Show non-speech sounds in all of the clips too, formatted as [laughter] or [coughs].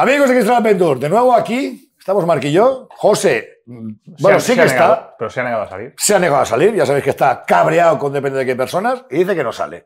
Amigos de Cristal Adventure, de nuevo aquí, estamos y yo. José, mm, bueno, sí que está, negado, pero se ha negado a salir. se ha negado a salir, ya sabéis que está cabreado con depende de qué personas y dice que no sale.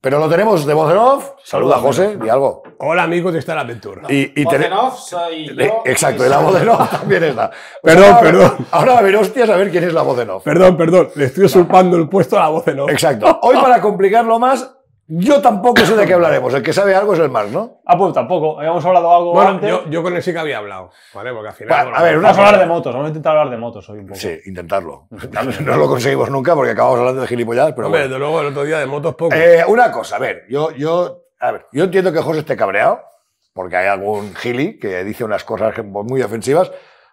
Pero lo tenemos de voz en off. Saluda, José, di algo. Hola amigos de Star Adventure. Y, y Voz tene- en off soy Eh, yo. Exacto, y la voz en off también está. Pues Perdón, ahora- perdón. Ahora va a haber hostias a ver quién es la voz en off. Perdón, perdón, le estoy usurpando el puesto a la voz en off. Exacto. Hoy, para complicarlo más, yo tampoco sé de qué hablaremos. El que sabe algo es el Marc, ¿no? Ah, pues tampoco. Habíamos hablado algo Bueno, antes. yo, yo con él sí que había hablado, ¿vale? Porque al final. Bueno, a ver, una Vamos a hablar de motos. Vamos a intentar hablar de motos hoy un poco. Sí, intentarlo. [laughs] No lo conseguimos nunca porque acabamos hablando de gilipollas, pero Hombre, bueno. desde luego el otro día de motos poco. Eh, una cosa, a ver, yo, yo, a ver, yo entiendo que José esté cabreado, porque hay algún gili que dice unas cosas muy ofensivas,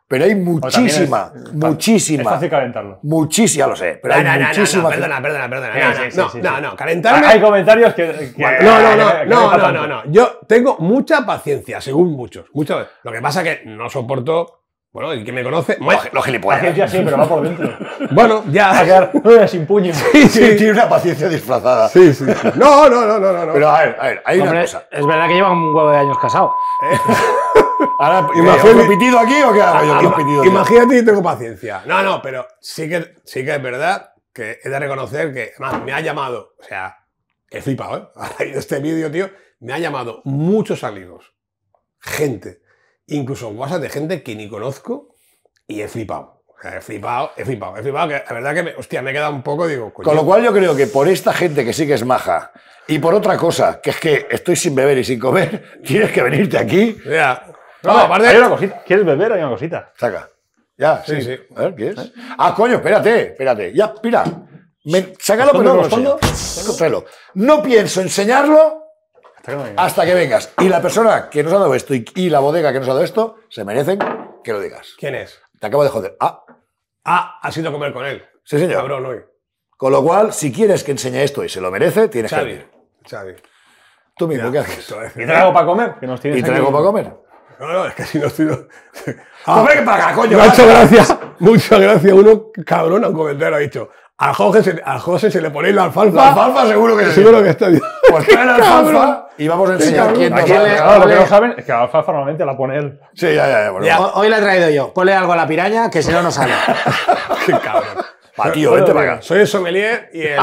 pero hay también muchísima, es- Es muchísima, fácil calentarlo. muchísima, lo sé, pero No, hay no, no, no, muchísima. no, perdona, perdona, perdona. Sí, no, sí, no, sí, no, sí, no, sí. no, calentarme. Hay comentarios que. que- No, no, no, que- no, que no, no, no. Yo tengo mucha paciencia, según muchos. Muchas veces. Lo que pasa es que no soporto. Bueno, el que me conoce. Los, gilipollas. Paciencia sí, pero va por dentro. [laughs] Bueno, Va [laughs] a ya. quedar sin puño. Sí, Sí, sí. tiene una paciencia disfrazada. Sí, sí. No, no, no, no, no. Pero a ver, a ver, hay una cosa. es verdad que lleva un huevo de años casado. [laughs] Ahora, Imagínate- ¿os he pitido aquí o qué hago yo los pitidos? Imagínate que tengo paciencia. No, no, pero sí que, sí que es verdad que he de reconocer que además, me ha llamado, o sea, he flipado, ¿eh? A raíz de este vídeo, tío, me ha llamado muchos amigos, gente, incluso WhatsApp de gente que ni conozco y he flipado. He flipado, he flipado, he flipado, que la verdad que, me, hostia, me he quedado un poco, digo, coño, Con lo cual yo creo que por esta gente que sí que es maja y por otra cosa, que es que estoy sin beber y sin comer, [laughs] tienes que venirte aquí. ya. No, No, aparte, Hay una cosita. ¿Quieres beber? Hay una cosita. Saca. Ya, sí. Sí, sí. A ver, ¿qué es? Ah, coño, espérate, espérate. Ya, mira. Me- sácalo, pero no lo. Tráelo. No pienso enseñarlo Hasta que no hasta que vengas. Y la persona que nos ha dado esto y, y la bodega que nos ha dado esto se merecen que lo digas. ¿quién es? Te acabo de joder. Ah, Ah, has ido a comer con él. sí, señor. Cabrón, hoy. Con lo cual, si quieres que enseñe esto y se lo merece, tienes que venir. Xavi. Tú mismo, ¿qué haces? es- ¿Y traigo para comer? Que nos tienes ¿Y traigo para comer? No, no, es que si no estoy. [laughs] Ah, ven para acá, coño. Me ha hecho va. gracia, [laughs] muchas gracias. Uno cabrón a un comentario ha dicho: al José se, al José se le ponéis la alfalfa. La alfalfa seguro que sí. Seguro que está bien. Pues trae la [laughs] cabrón. alfalfa y vamos a enseñar quién nos claro, lo que no saben es que la alfalfa normalmente la pone él. Sí, ya, ya, ya. Bueno, Ya. Hoy la he traído yo. Ponle algo a la piraña que si no, no sale. Qué cabrón. Va, tío, vente para acá. Soy el sommelier y el.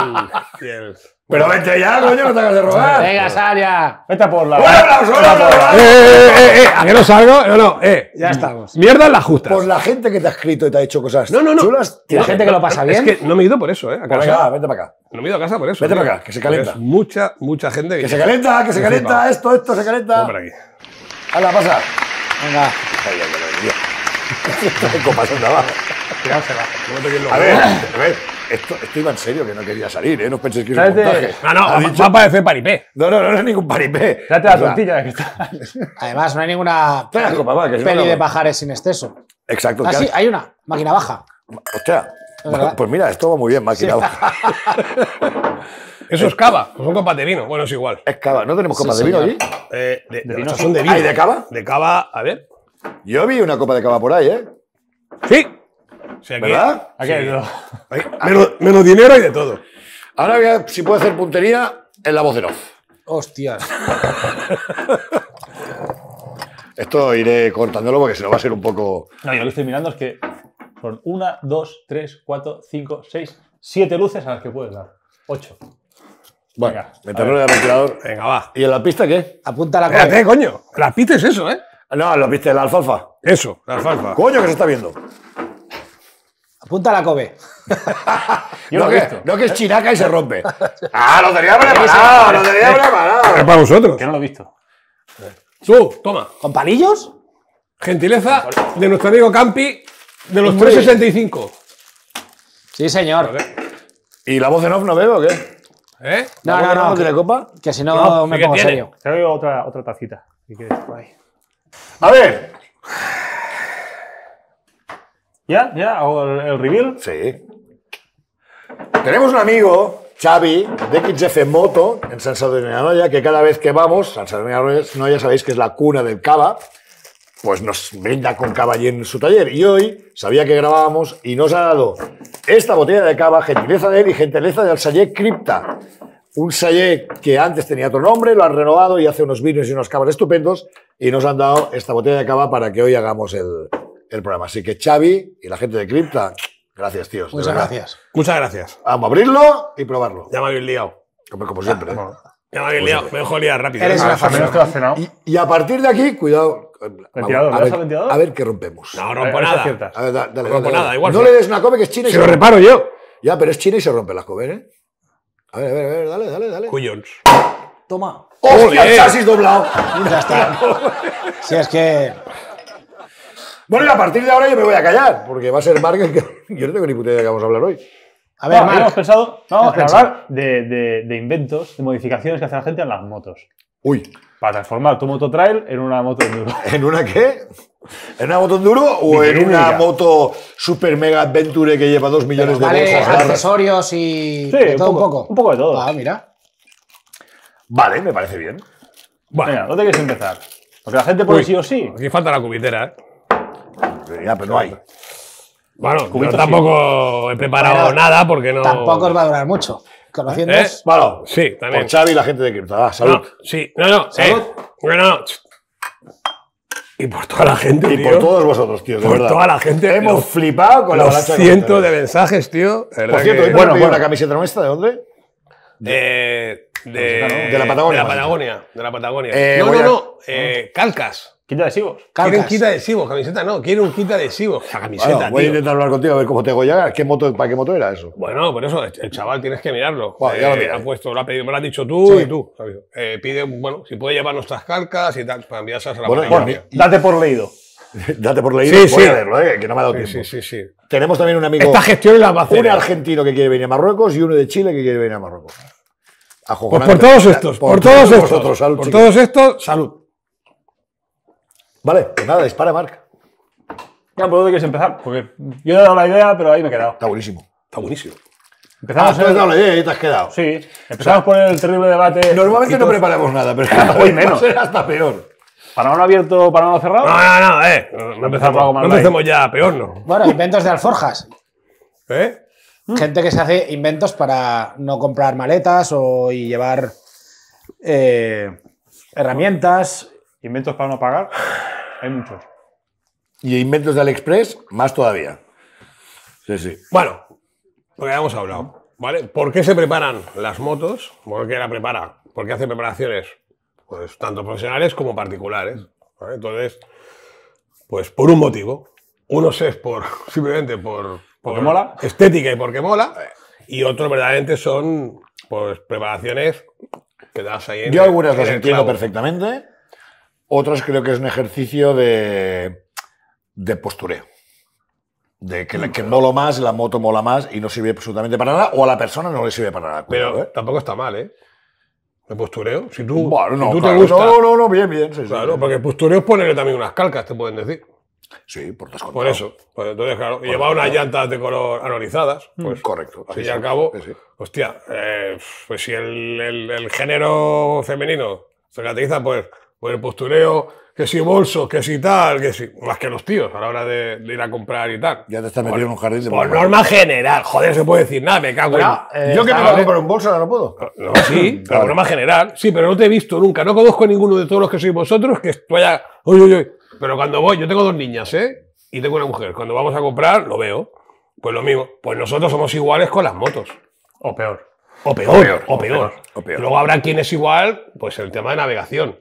y el- Pero vente ya, coño, no te hagas de rogar. Venga, sal ya. Vete a por la. ¡Un aplauso, un aplauso! ¡Eh, eh, eh, eh! ¿A qué no salgo? No, no, eh. Ya estamos. Mierda en las justas. Por la gente que te ha escrito y te ha hecho cosas No, no, no. chulas. Y la gente que lo pasa Es bien. que no me he ido por eso, ¿eh? A Pues venga, casa. va, vente para acá. No me he ido a casa por eso. Vete para acá, que se calienta. Es mucha, mucha gente Que se calienta, que se flipado. esto, esto se calienta. Ven por aquí. Hala, pasa. Venga. Ay, ay, ay, ay. [laughs] Copas los A ver, a ver. Esto, esto iba en serio, que no quería salir, ¿eh? No penséis que es un montaje. No, no, va, dicho- va a parecer paripé. No, no, no, no es ningún paripé. Date O la tortilla que está. [laughs] Además, no hay ninguna que no, peli no- de pajares sin exceso. Exacto. Ah, sí, hay una. Máquina baja. Hostia. Verdad. Pues mira, esto va muy bien, máquina. [laughs] Eso es cava, o son copas de vino. Bueno, es igual. Es cava. ¿No tenemos copas Sí, de vino aquí? Eh, de, de- vino. son de vino. ¿Hay de cava? De cava, a ver. Yo vi una copa de cava por ahí, ¿eh? Sí. Aquí- ¿Verdad? Aquí hay dos. hay menos, menos dinero y de todo. Ahora voy a, si puedo hacer puntería en la voz en off. Hostias. [laughs] Esto iré cortándolo porque si no va a ser un poco. No, yo lo que estoy mirando es que son una, dos, tres, cuatro, cinco, seis, siete luces a las que puedes dar. Ocho. Bueno, Venga, meterlo en el ventilador. Venga, va. ¿Y en la pista qué? Apunta la Espérate, coño. La pizza es eso, ¿eh? No, la pista de la alfalfa. Eso, la alfalfa. Coño, que se está viendo. Apunta la Kobe. [laughs] Yo no, lo he que, visto. no que es chinaca y se rompe. ¡Ah, lo tenía preparado! ¡Lo tenía Es preparado! para vosotros. Que no lo he visto. Tú, toma. ¿Con palillos? Gentileza de nuestro amigo Campi de los Hombre. 365. Sí, señor. ¿Y la voz en off no veo o qué? ¿Eh? No, ¿La voz no, no. tiene copa? Que si no, No, me ¿qué pongo tiene? serio. Te doy otra, otra tacita. Si quieres, por ahí. A ver. ¿Ya? ¿Ya? ¿Hago el, el reveal? Sí. Tenemos un amigo, Xavi, de XF Moto, en San de Anoia, que cada vez que vamos, San de Anoia, sabéis que es la cuna del cava, pues nos brinda con cava allí en su taller. Y hoy sabía que grabábamos y nos ha dado esta botella de cava, gentileza de él y gentileza del Sayer Crypta. Un Sayer que antes tenía otro nombre, lo han renovado y hace unos vinos y unos cavas estupendos. y nos han dado esta botella de cava para que hoy hagamos el, el programa. Así que Xavi y la gente de Cripta, gracias, tíos. Muchas gracias. Muchas gracias. Vamos a abrirlo y probarlo. Ya me habéis liado. Como, como siempre. ¿eh? Ya me habéis liado. Me dejo liar rápido. Eres ¿eh? una A menos que lo has cenado. Y, y a partir de aquí, cuidado. ¿Ventilador? a, ¿Le das ver, ventilador? a ver qué rompemos. No rompo a ver si nada. A ver, da- dale, No rompo dale, nada, dale. igual No le des una come que es china y Si se lo reparo yo. Ya, pero es china y se rompen las comer, ¿eh? A ver, a ver, a ver, dale, dale, dale. Cuyons. Toma. ¡Hostia, el chasis doblado! Ya está. [laughs] Si es que. Bueno, y a partir de ahora yo me voy a callar, porque va a ser Mark el que... [laughs] Yo no tengo ni puta idea de qué vamos a hablar hoy. A ver, No, habíamos Marc. pensado en pensado? hablar de, de- de inventos, de modificaciones que hace la gente en las motos. Uy, Para transformar tu moto trail en una moto enduro. [laughs] ¿en una qué? ¿En una moto enduro o en una moto super mega adventure que lleva dos millones de Vale, bolsas? garras? accesorios y. Sí, de un todo poco, un poco. un poco de todo. Ah, mira. Vale, me parece bien. Bueno, Venga, ¿dónde quieres empezar? Porque la gente pone Uy. sí o sí. aquí falta la cubitera, ¿eh? Ya, pero no hay. Bueno, yo tampoco he preparado Bueno, nada porque no. Tampoco os va a durar mucho. Conociendo. ¿Eh? Bueno, Sí, también. por Xavi y la gente de Cripta. Va, salud. No, sí, no, no. Salud. Eh, no, no. Y por toda la gente, y tío. por todos vosotros, tío, de Por verdad. toda la gente. Hemos los- flipado con la los avalancha cientos de comentarios. mensajes, tío. verdad Por cierto, que- hoy me bueno, bueno. una camiseta nuestra, ¿de dónde? de, de, De la Patagonia, De la Patagonia. De la Patagonia. Eh, no, voy no, a- no. eh, calcas. Quita adhesivos. Quieren Calcas. quita adhesivos, camiseta no, quieren un quita adhesivos. La camiseta, Bueno, voy a intentar hablar contigo a ver cómo te hago llegar. ¿Qué moto, ¿Para qué moto era eso? Bueno, por eso, el chaval tienes que mirarlo. Bueno, ya lo Eh, ha puesto, lo ha pedido, me lo has dicho tú Sí. y tú. Eh, pide, bueno, si puede llevar nuestras calcas y tal, para enviárselas a la Bueno, y- Date por leído. [laughs] Date por leído, Sí, voy sí. a leerlo, ¿eh? que no me ha dado Sí, tiempo. sí, sí, sí. Tenemos también un amigo, Esta gestión la va a hacer. un argentino que quiere venir a Marruecos y uno de Chile que quiere venir a Marruecos. Pues Acojonante. por todos estos, por, todos estos. vosotros, salud, por chicos. todos estos, salud. Vale, pues nada, dispara, Marc. Ya, ¿por dónde quieres empezar? Porque yo he dado la idea, pero ahí me he quedado. Está buenísimo. Está buenísimo. Ah, Empezamos tú has dado la idea y te has quedado. Sí, empezamos por el terrible debate. Normalmente no preparamos nada, pero [laughs] Hoy menos. va a ser hasta peor. Para uno abierto, para uno cerrado. No, no, no, eh. No, más no light. empecemos ya, peor no. Bueno, inventos de alforjas. ¿Eh? Gente que se hace inventos para no comprar maletas o y llevar eh, herramientas. Inventos para no pagar. Hay muchos. Y inventos de AliExpress, más todavía. Sí, sí. Bueno, lo que habíamos hablado, ¿vale? ¿Por qué se preparan las motos? ¿Por qué la prepara? ¿Por qué hace preparaciones? Pues tanto profesionales como particulares. ¿vale? Entonces, pues por un motivo. Unos es por [laughs] simplemente por, Porque mola. estética y porque mola. Y otros verdaderamente son pues preparaciones que das ahí en Yo algunas las entiendo perfectamente. Otras creo que es un ejercicio de, de postureo. De que, la- que molo más, la moto mola más y no sirve absolutamente para nada, o a la persona no le sirve para nada. Pero ¿eh? tampoco está mal, ¿eh? El postureo. Si tú, Bueno, no, si tú claro, te gusta. no, no, no, bien, bien. Sí, Claro, sí. porque el postureo es ponerle también unas calcas, te pueden decir. Sí, por descontado. Por eso. Pues entonces, claro, y llevar unas llantas de color anorizadas, pues Correcto. al sí, fin y sí. al cabo, hostia, eh, pues si el, el- el género femenino se caracteriza pues, por el postureo, que si bolsos, que si tal, que si. Más que los tíos a la hora de, de ir a comprar y tal. Ya te estás metiendo en un jardín de Por norma general, joder, se puede decir nada, me cago Bueno, en. eh, Yo que me está- voy a comprar un bolso, ahora no puedo. No, sí, [clears throat] pero por norma general. Sí, pero no te he visto nunca. No conozco a ninguno de todos los que sois vosotros que vaya. Uy, uy, uy. Pero cuando voy, yo tengo dos niñas, ¿eh? Y tengo una mujer. Cuando vamos a comprar, lo veo. Pues lo mismo. Pues nosotros somos iguales con las motos. O peor. O peor, peor, o peor, o peor. Luego habrá quien es igual, pues el tema de navegación.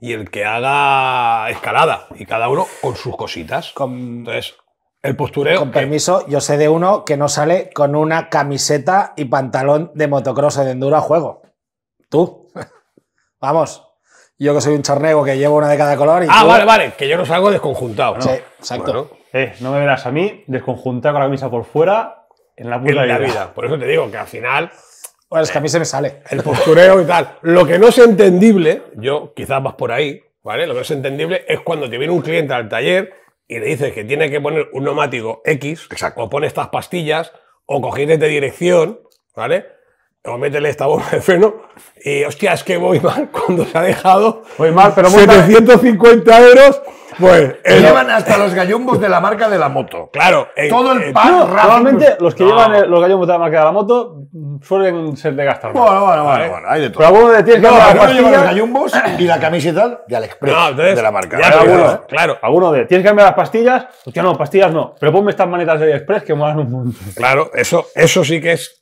Y el que haga escalada. Y cada uno con sus cositas. Con, Entonces, el postureo. con permiso, yo sé de uno que no sale con una camiseta y pantalón de motocross o de enduro a juego. Tú. [laughs] Vamos. Yo que soy un charnego que llevo una de cada color y Ah, tú- vale, vale. Que yo no salgo desconjuntado. Sí, exacto. Bueno, Eh, no me verás a mí desconjuntar con la camisa por fuera en la en puta la vida. Por eso te digo que al final Bueno, es que a mí se me sale. el [laughs] postureo y tal. Lo que no es entendible, yo quizás vas por ahí, ¿vale? Lo que no es entendible es cuando te viene un cliente al taller y le dices que tiene que poner un neumático X, Exacto. o pone estas pastillas, o cojines de dirección, ¿vale? O métele esta bomba de freno, y hostia, es que voy [laughs] mal cuando se ha dejado Voy mal, pero monta- 750 euros Pues, el- Llevan hasta los gallumbos de la marca de la moto. claro, Todo el pan No, normalmente los que No. llevan los gallos de la marca de la moto suelen ser de gastar. Bueno, bueno, bueno, bueno, hay de todo. Pero alguno de tienes que No, algunos llevan los gallumbos y la camiseta de AliExpress No, entonces, de la marca. ya, algunos. claro, Alguno de tienes que cambiar las pastillas. Hostia, no, pastillas no. Pero ponme estas manetas de AliExpress que molan un montón. claro, eso, eso sí que es,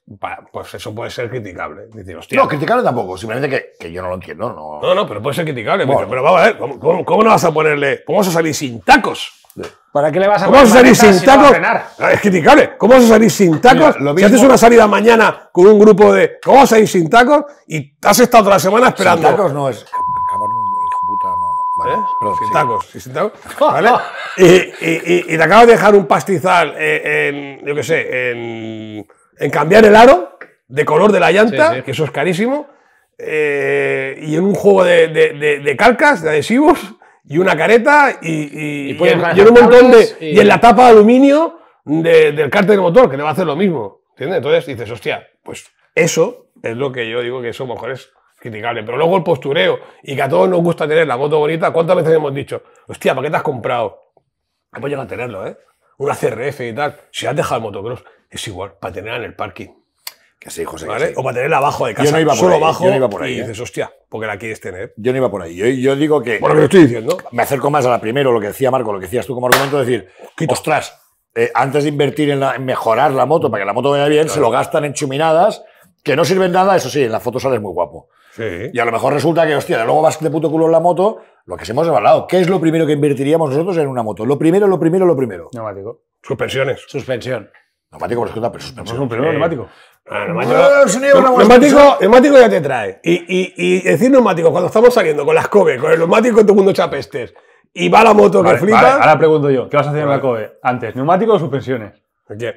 pues eso puede ser criticable. Decir, hostia, No, criticarle tampoco, simplemente que, que yo no lo entiendo. No. no, no, pero puede ser criticable. Bueno. Pero vamos a ver, ¿cómo, cómo, cómo no vas a ponerle, cómo vas a salir sin tacos? ¿Para qué le vas a ¿Cómo vas a salir sin si no tacos? cenar? Ah, Es criticable. ¿Cómo vas a salir sin tacos? Mira, lo Si haces una salida mañana con un grupo de. ¿Cómo vas a ir sin tacos? Y has estado toda la semana Sin esperando. tacos no es. Cabrón, hijo puta, no. no. Vale, ¿Eh? perdón, sin sí. tacos. sí, sin tacos. [laughs] ¿Vale? y, y- y- y te acabas de dejar un pastizal eh, en, yo qué sé, en, en cambiar el aro de color de la llanta, Sí, sí. que eso es carísimo, eh, y en un juego de, de- de- de calcas, de adhesivos, y una careta, y, y, Y puedes y en, un montón de. y- en la tapa de aluminio de- del cárter del motor, que le va a hacer lo mismo. ¿Entiendes? Entonces dices, hostia, pues eso es lo que yo digo que eso mejor es criticable. Pero luego el postureo y que a todos nos gusta tener la moto bonita, ¿cuántas veces hemos dicho, hostia, ¿para qué te has comprado? No puedes llegar a tenerlo, ¿eh? Una CRF y tal. Si has dejado el motocross, es igual, para tenerla en el parking. Que sí, José. que ¿Vale? sí. O para tenerla abajo de casa. no iba por solo ahí, abajo. yo no iba por ahí, y ¿eh? dices, hostia, porque la quieres tener. Yo no iba por ahí. Yo, yo digo que. Por lo que te estoy diciendo. me acerco más a la primero, lo que decía Marco, lo que decías tú como argumento, decir, ostras, eh, antes de invertir en, la- en mejorar la moto para que la moto vaya bien, se lo gastan en chuminadas que no sirven nada, eso sí, en la foto sales muy guapo. Sí. Y a lo mejor resulta que, hostia, luego vas de puto culo en la moto, lo que se hemos evaluado. ¿Qué es lo primero que invertiríamos nosotros en una moto? Lo primero, lo primero, lo primero. Neumático. Suspensiones. Suspensión. Neumático, pero escucha, pero suspensión. un primero neumático. Ah, neumático- neumático, ya te trae. Y, y, y decir neumático, cuando estamos saliendo con las COBE, con el neumático todo el mundo echa pestes, y va la moto Vale, que flipa. vale, ahora pregunto yo, ¿qué vas a hacer en la. COBE? Antes, ¿neumático o suspensiones?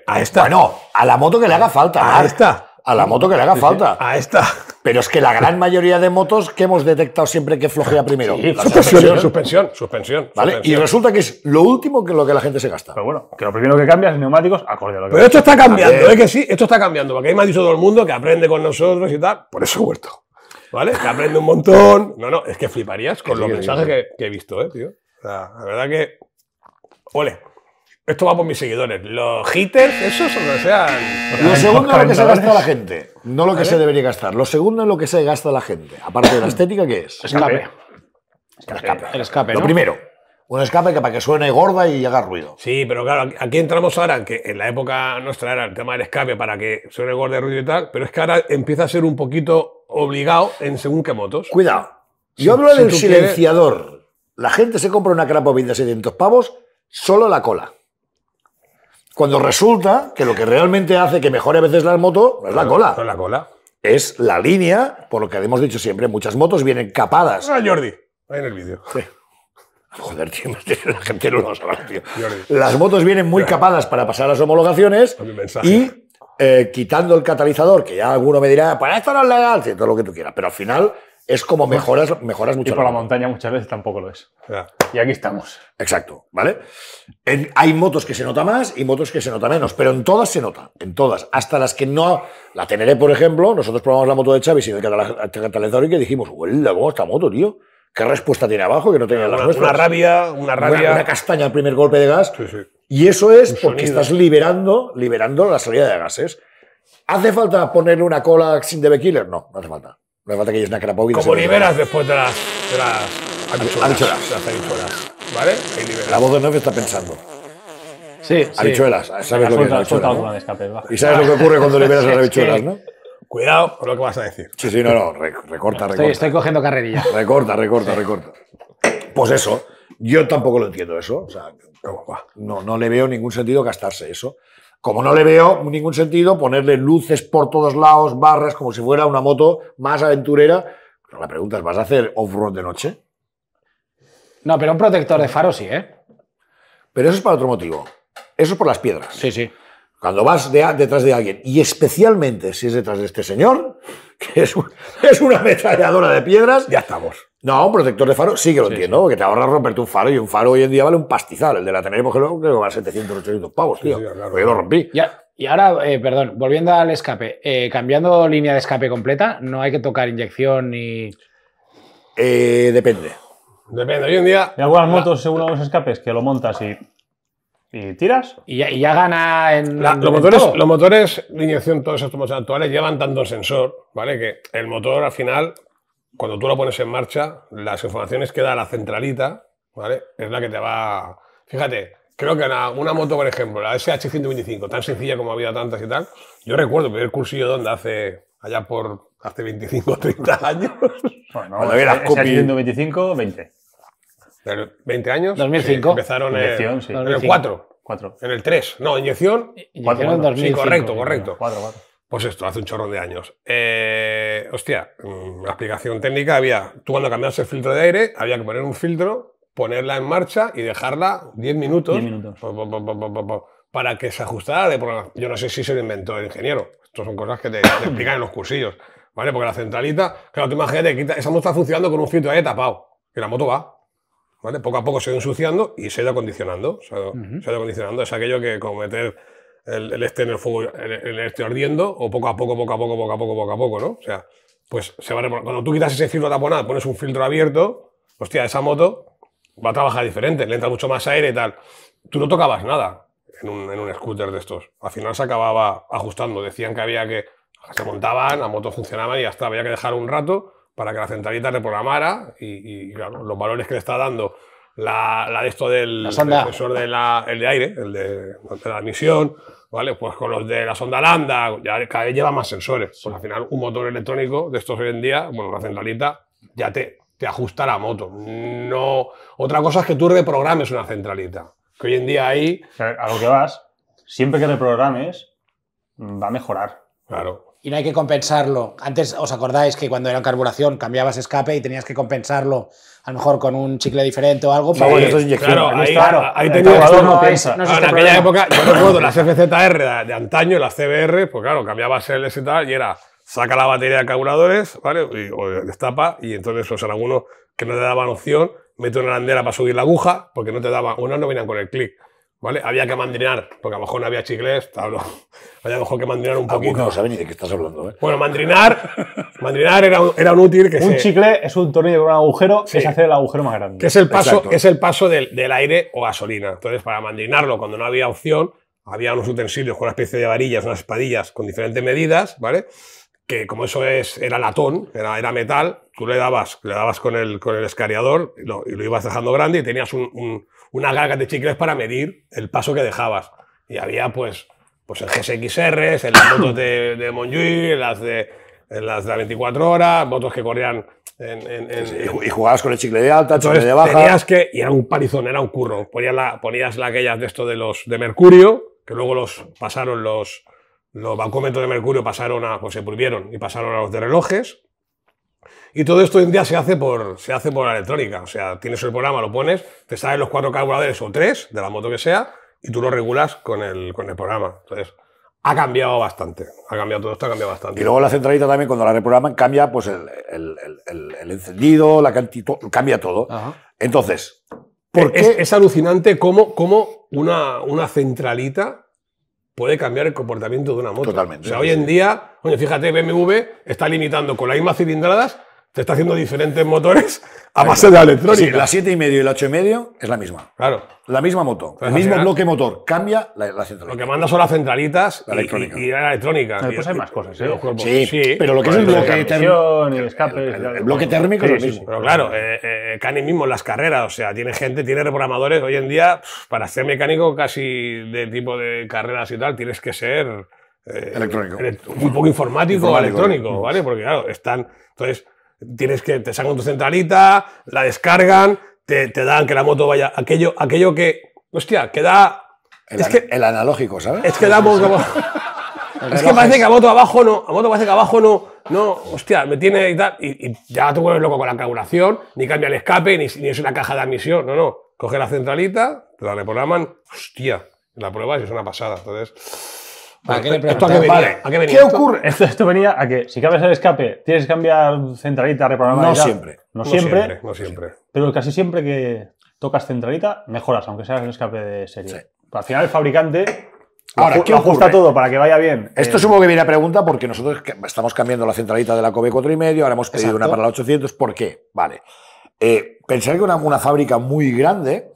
A esta. Bueno, a la moto que le haga falta. a esta. A la moto que le haga falta. A esta. Pero es que la gran mayoría de motos que hemos detectado siempre que flojea primero. Sí, La Suspensión, suspensión, suspensión. ¿Vale? Y resulta que es lo último que lo que la gente se gasta. Pero bueno, que lo primero que cambias es neumáticos acorde a lo que Pero esto está cambiando, ver. ¿eh? Que sí, esto está cambiando. Porque ahí me ha dicho todo el mundo que aprende con nosotros y tal. Por eso he vuelto. ¿Vale? Que aprende un montón. No, no, es que fliparías con sí, los sí, mensajes que que, que he visto, ¿eh, tío? O sea, la verdad que. Ole. Esto va por mis seguidores. Los haters, esos, o sean. Lo segundo es lo que se gasta la gente, no lo que se debería gastar. Lo segundo es lo que se gasta la gente. Aparte de la estética, ¿qué es? Escape. El escape. El escape, Lo primero, un escape que para que suene gorda y haga ruido. Sí, pero claro, aquí- entramos ahora en que en la época nuestra era el tema del escape para que suene gordo de ruido y tal, pero es que ahora empieza a ser un poquito obligado en según qué motos. Cuidado. Si- Yo hablo si del quieres- silenciador. La gente se compra una Crapovit de 700 pavos, solo la cola. Cuando resulta que lo que realmente hace que mejore a veces la moto no es la No cola, es la cola. es la línea, por lo que hemos dicho siempre, muchas motos vienen capadas. Ah, Jordi, ahí en el vídeo. Joder, tío, la gente no lo sabe, tío. Las motos vienen muy capadas para pasar las homologaciones y eh, quitando el catalizador, que ya alguno me dirá, para esto no es legal, sí, todo lo que tú quieras, pero al final es como mejoras, mejoras Y mucho. por la moto. montaña muchas veces tampoco lo es. Sea, Y aquí estamos. Exacto, ¿vale? En- hay motos que se nota más y motos que se nota menos, pero en todas se nota, en todas. Hasta las que no. La Teneré, por ejemplo, nosotros probamos la moto de Xavi sin el catala- catalizador y que dijimos, ¡huela, cómo esta moto, tío! ¿Qué respuesta tiene abajo que no tenía las una, nuestras? una rabia, una Una- rabia. una castaña al primer golpe de gas. Sí, sí. Y eso es Un porque sonido. estás liberando, liberando la salida de gases. ¿Hace falta ponerle una cola sin DB Killer? No, no hace falta. No falta que una. Como liberas después de las, de las habichuelas. Habichuelas. de las habichuelas. ¿Vale? Ahí liberas. La voz de Neuf está pensando. Sí, sí. Habichuelas, ¿sabes Venga, lo que es no? Y sabes lo que ocurre cuando [laughs] liberas las habichuelas, ¿no? Cuidado con lo que vas a decir. Sí, sí, no, no, re- recorta, recorta. Estoy, estoy cogiendo carrerilla. [laughs] Recorta, recorta, recorta. Pues eso, yo tampoco lo entiendo eso. O sea, no, no le veo ningún sentido gastarse eso. Como no le veo ningún sentido ponerle luces por todos lados, barras, como si fuera una moto más aventurera. Pero la pregunta es, ¿vas a hacer off-road de noche? No, pero un protector de faro sí, ¿eh? Pero eso es para otro motivo. Eso es por las piedras. Sí, sí. Cuando vas de- detrás de alguien, y especialmente si es detrás de este señor, que es, un- [laughs] es una ametralladora de piedras, Ya estamos. No, un protector de faro sí que lo entiendo, porque te ahorras romperte un faro y un faro hoy en día vale un pastizal. El de la por ejemplo, creo que vale 700, 800 pavos, tío. sí, claro, Pues yo lo rompí. Ya, y ahora, eh, perdón, volviendo al escape, eh, cambiando línea de escape completa, no hay que tocar inyección ni. Eh, depende. Depende, hoy en día. Hay algunas motos, según los escapes, que lo montas y, y tiras. Y ya, y ya gana en. la- en los, motores, todo. los motores de inyección, todos estos motores actuales, llevan tanto sensor, ¿vale? Que el motor al final, cuando tú lo pones en marcha, las informaciones que da la centralita, ¿vale? Es la que te va. Fíjate, creo que una, una moto, por ejemplo, la SH125, tan sencilla como había tantas y tal, yo recuerdo el primer cursillo donde hace, allá por hace 25 o 30 [laughs] años, Bueno, Cuando había las ese copi- 125, 20. ¿pero 20 años. 2005. Sí, empezaron en, sí. en el 2005. 4, 4. en el 3. No, inyección, Inyección en Cuatro, 2005. sí, correcto, correcto. 4, 4. Pues esto, hace un chorrón de años. Eh, hostia, mm, la explicación técnica había, tú cuando cambiabas el filtro de aire, había que poner un filtro, ponerla en marcha y dejarla 10 minutos, 10 minutos. po, po, po, para que se ajustara de programa. Yo no sé si se lo inventó el ingeniero. Estas son cosas que te, te [clears throat] explican en los cursillos. ¿Vale? Porque la centralita, claro, tú imagínate, esa moto está funcionando con un filtro de aire tapado. Y la moto va. ¿Vale? Poco a poco se va ensuciando y se ha ido acondicionando. Se ha, ido- se ha ido acondicionando. Es aquello que como meter el, el este en el fuego, el, el este ardiendo, o poco a poco, poco a poco, poco a poco, poco a poco, ¿no? O sea, pues se va a Cuando tú quitas ese filtro taponado, pones un filtro abierto, hostia, esa moto va a trabajar diferente, le entra mucho más aire y tal. Tú no tocabas nada en un, en un scooter de estos. Al final se acababa ajustando. Decían que había que. Se montaban, las motos funcionaban y ya está. Había que dejar un rato para que la centralita reprogramara y, y, claro, los valores que le está dando la, la de esto del sensor de la, el de aire, el de, de la emisión, ¿vale? Pues con los de la sonda lambda, ya cada vez lleva más sensores. Pues al final un motor electrónico de estos hoy en día, bueno, una centralita, ya te, te ajusta la moto. No, otra cosa es que tú reprogrames una centralita. Que hoy en día ahí, a lo que vas, siempre que reprogrames, va a mejorar. claro, Y no hay que compensarlo. Antes os acordáis que cuando era en carburación cambiabas escape y tenías que compensarlo a lo mejor con un chicle diferente o algo. Sí, bueno, es inyección. claro, ahí está. ahí cargador tú- no no piensa. no es Claro, en este aquella época, yo recuerdo las [laughs] FZR de, de antaño, las CBR, pues claro, cambiabas el S y tal, y era saca la batería de carburadores, ¿vale? Y- o destapa, y entonces, pues en algunos que no te daban opción, mete una arandela para subir la aguja, porque no te daban, unos no venían con el clic, ¿vale? Había que mandrinar, porque a lo mejor no había chicles, hablo, [laughs] había a lo mejor que mandrinar un Algunos poquito. no saben ni de qué estás hablando, ¿eh? Bueno, mandrinar, mandrinar era un, era un útil que Un se- chicle es un tornillo con un agujero, Sí. es hacer el agujero más grande. que es el paso, Exacto. es el paso del, del aire o gasolina. Entonces, para mandrinarlo, cuando no había opción, había unos utensilios con una especie de varillas, unas espadillas con diferentes medidas, ¿vale? Que como eso es, era latón, era, era metal, tú le dabas, le dabas con el, con el escariador y lo, y lo ibas dejando grande y tenías un, un- una garga de chicles para medir el paso que dejabas. Y había, pues, pues en GSXR, en las [coughs] motos de, de Monjuy, en las de, en las de 24 horas, motos que corrían en, en- en- Y, jugabas con el chicle de alta, chicle de baja. tenías que, y era un parizón, era un curro. Ponías, la, ponías la aquellas de esto de los de mercurio, que luego los pasaron los, los bancómetros de mercurio pasaron a, pues se prohibieron y pasaron a los de relojes. Y todo esto hoy en día se hace por, se hace por la electrónica. O sea, tienes el programa, lo pones, te salen los cuatro carburadores o tres, de la moto que sea, y tú lo regulas con el, con el programa. Entonces, ha cambiado bastante. Ha cambiado todo esto, ha cambiado bastante. Y luego la centralita también, cuando la reprograman, cambia pues el, el- el- el- el encendido, la cantidad, cambia todo. Ajá. Entonces, ¿por qué? Es, es alucinante cómo, cómo una, una centralita puede cambiar el comportamiento de una moto. Totalmente, O sea, sí, hoy sí. en día, oye, fíjate, BMW está limitando con las mismas cilindradas, te está haciendo diferentes motores a base de la electrónica. Sí, la 7,5 y medio y la 8,5 y medio es la misma. Claro. La misma moto. Pues El mismo final- bloque motor. Cambia la, la Lo que manda son las centralitas La y- electrónica. Y, y la electrónica. Después Y- hay más cosas, ¿eh? cuerpos. Sí, pero lo que es el bloque vale. térmico. El- bloque térmico es lo mismo. Pero claro, eh, eh, Cani mismo en las carreras, o sea, tiene gente, tiene reprogramadores. Hoy en día, para ser mecánico casi de tipo de carreras y tal, tienes que ser eh, Electrónico. elect- un poco informático, o Informático, electrónico, ¿vale? Porque claro, están. Entonces, tienes que te sacan tu centralita, la descargan, te, te dan que la moto vaya. Aquello, aquello que. Hostia, que da. El, es que, el analógico, ¿sabes? es que da como- [laughs] [laughs] es que parece que a moto abajo no, a moto parece que abajo no, no, hostia, me tiene y tal, y, y ya te vuelves loco con la carburación, ni cambia el escape, ni, ni es una caja de admisión, no, no, coge la centralita, te la reprograman, hostia, la pruebas y es una pasada, entonces... ¿Para qué le ¿Esto a qué venía? Vale, ¿A qué venía ¿qué esto? ocurre? Esto, esto venía a que si cambias el escape, tienes que cambiar centralita, reprogramar. No siempre. No, No siempre, no siempre. pero casi siempre que tocas centralita, mejoras, aunque sea el escape de serie. Sí. Pero al final el fabricante lo Ahora, aju- ¿qué lo ajusta todo para que vaya bien. Esto Eh, supongo que viene a pregunta porque nosotros estamos cambiando la centralita de la Kobe 4,5, ahora hemos pedido Exacto. una para la 800. ¿Por qué? Vale. Eh, pensar que una, una fábrica muy grande,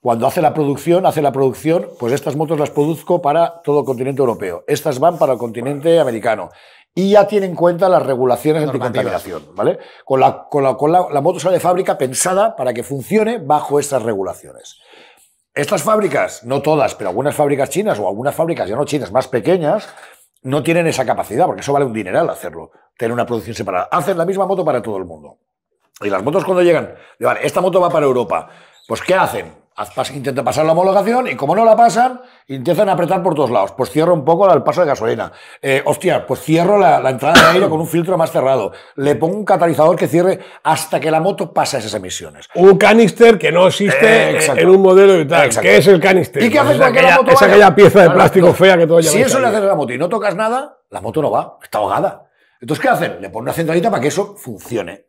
cuando hace la producción, hace la producción, pues estas motos las produzco para todo el continente europeo. Estas van para el continente americano. Y ya tiene en cuenta las regulaciones anticontaminación, ¿vale? Con la, con la, con la, la moto sale de fábrica pensada para que funcione bajo estas regulaciones. Estas fábricas, no todas, pero algunas fábricas chinas o algunas fábricas ya no chinas, más pequeñas, no tienen esa capacidad, porque eso vale un dineral hacerlo, tener una producción separada. Hacen la misma moto para todo el mundo. Y las motos cuando llegan, vale, esta moto va para Europa, pues ¿qué hacen? Intentan pasar la homologación y como no la pasan, empiezan a apretar por todos lados. Pues cierro un poco el paso de gasolina. Eh, hostia, pues cierro la, la entrada de aire con un filtro más cerrado. Le pongo un catalizador que cierre hasta que la moto pasa esas emisiones. Un canister que no existe Eh, en un modelo y tal. Exacto. ¿Qué es el canister? ¿Y qué Pues haces es con que la moto es vaya? aquella pieza de Claro, plástico no. fea que todos Si eso le haces a la moto y no tocas nada, la moto no va, está ahogada. Entonces, ¿qué hacen? Le ponen una centralita para que eso funcione.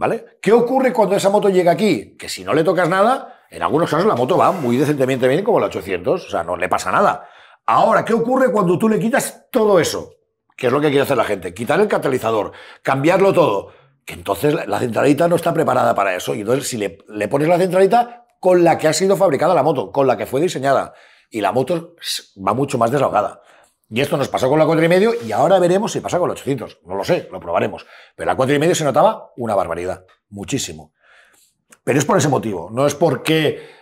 ¿Vale? ¿Qué ocurre cuando esa moto llega aquí? Que si no le tocas nada, en algunos casos la moto va muy decentemente bien, como la 800, o sea, no le pasa nada. Ahora, ¿qué ocurre cuando tú le quitas todo eso? ¿Qué es lo que quiere hacer la gente? Quitar el catalizador, cambiarlo todo. Que entonces la- centralita no está preparada para eso. Y entonces, si le, le pones la centralita con la que ha sido fabricada la moto, con la que fue diseñada, y la moto va mucho más desahogada. Y esto nos pasó con la 4,5 y ahora veremos si pasa con la 800. No lo sé, lo probaremos. Pero la 4,5 se notaba una barbaridad, muchísimo. Pero es por ese motivo, no es porque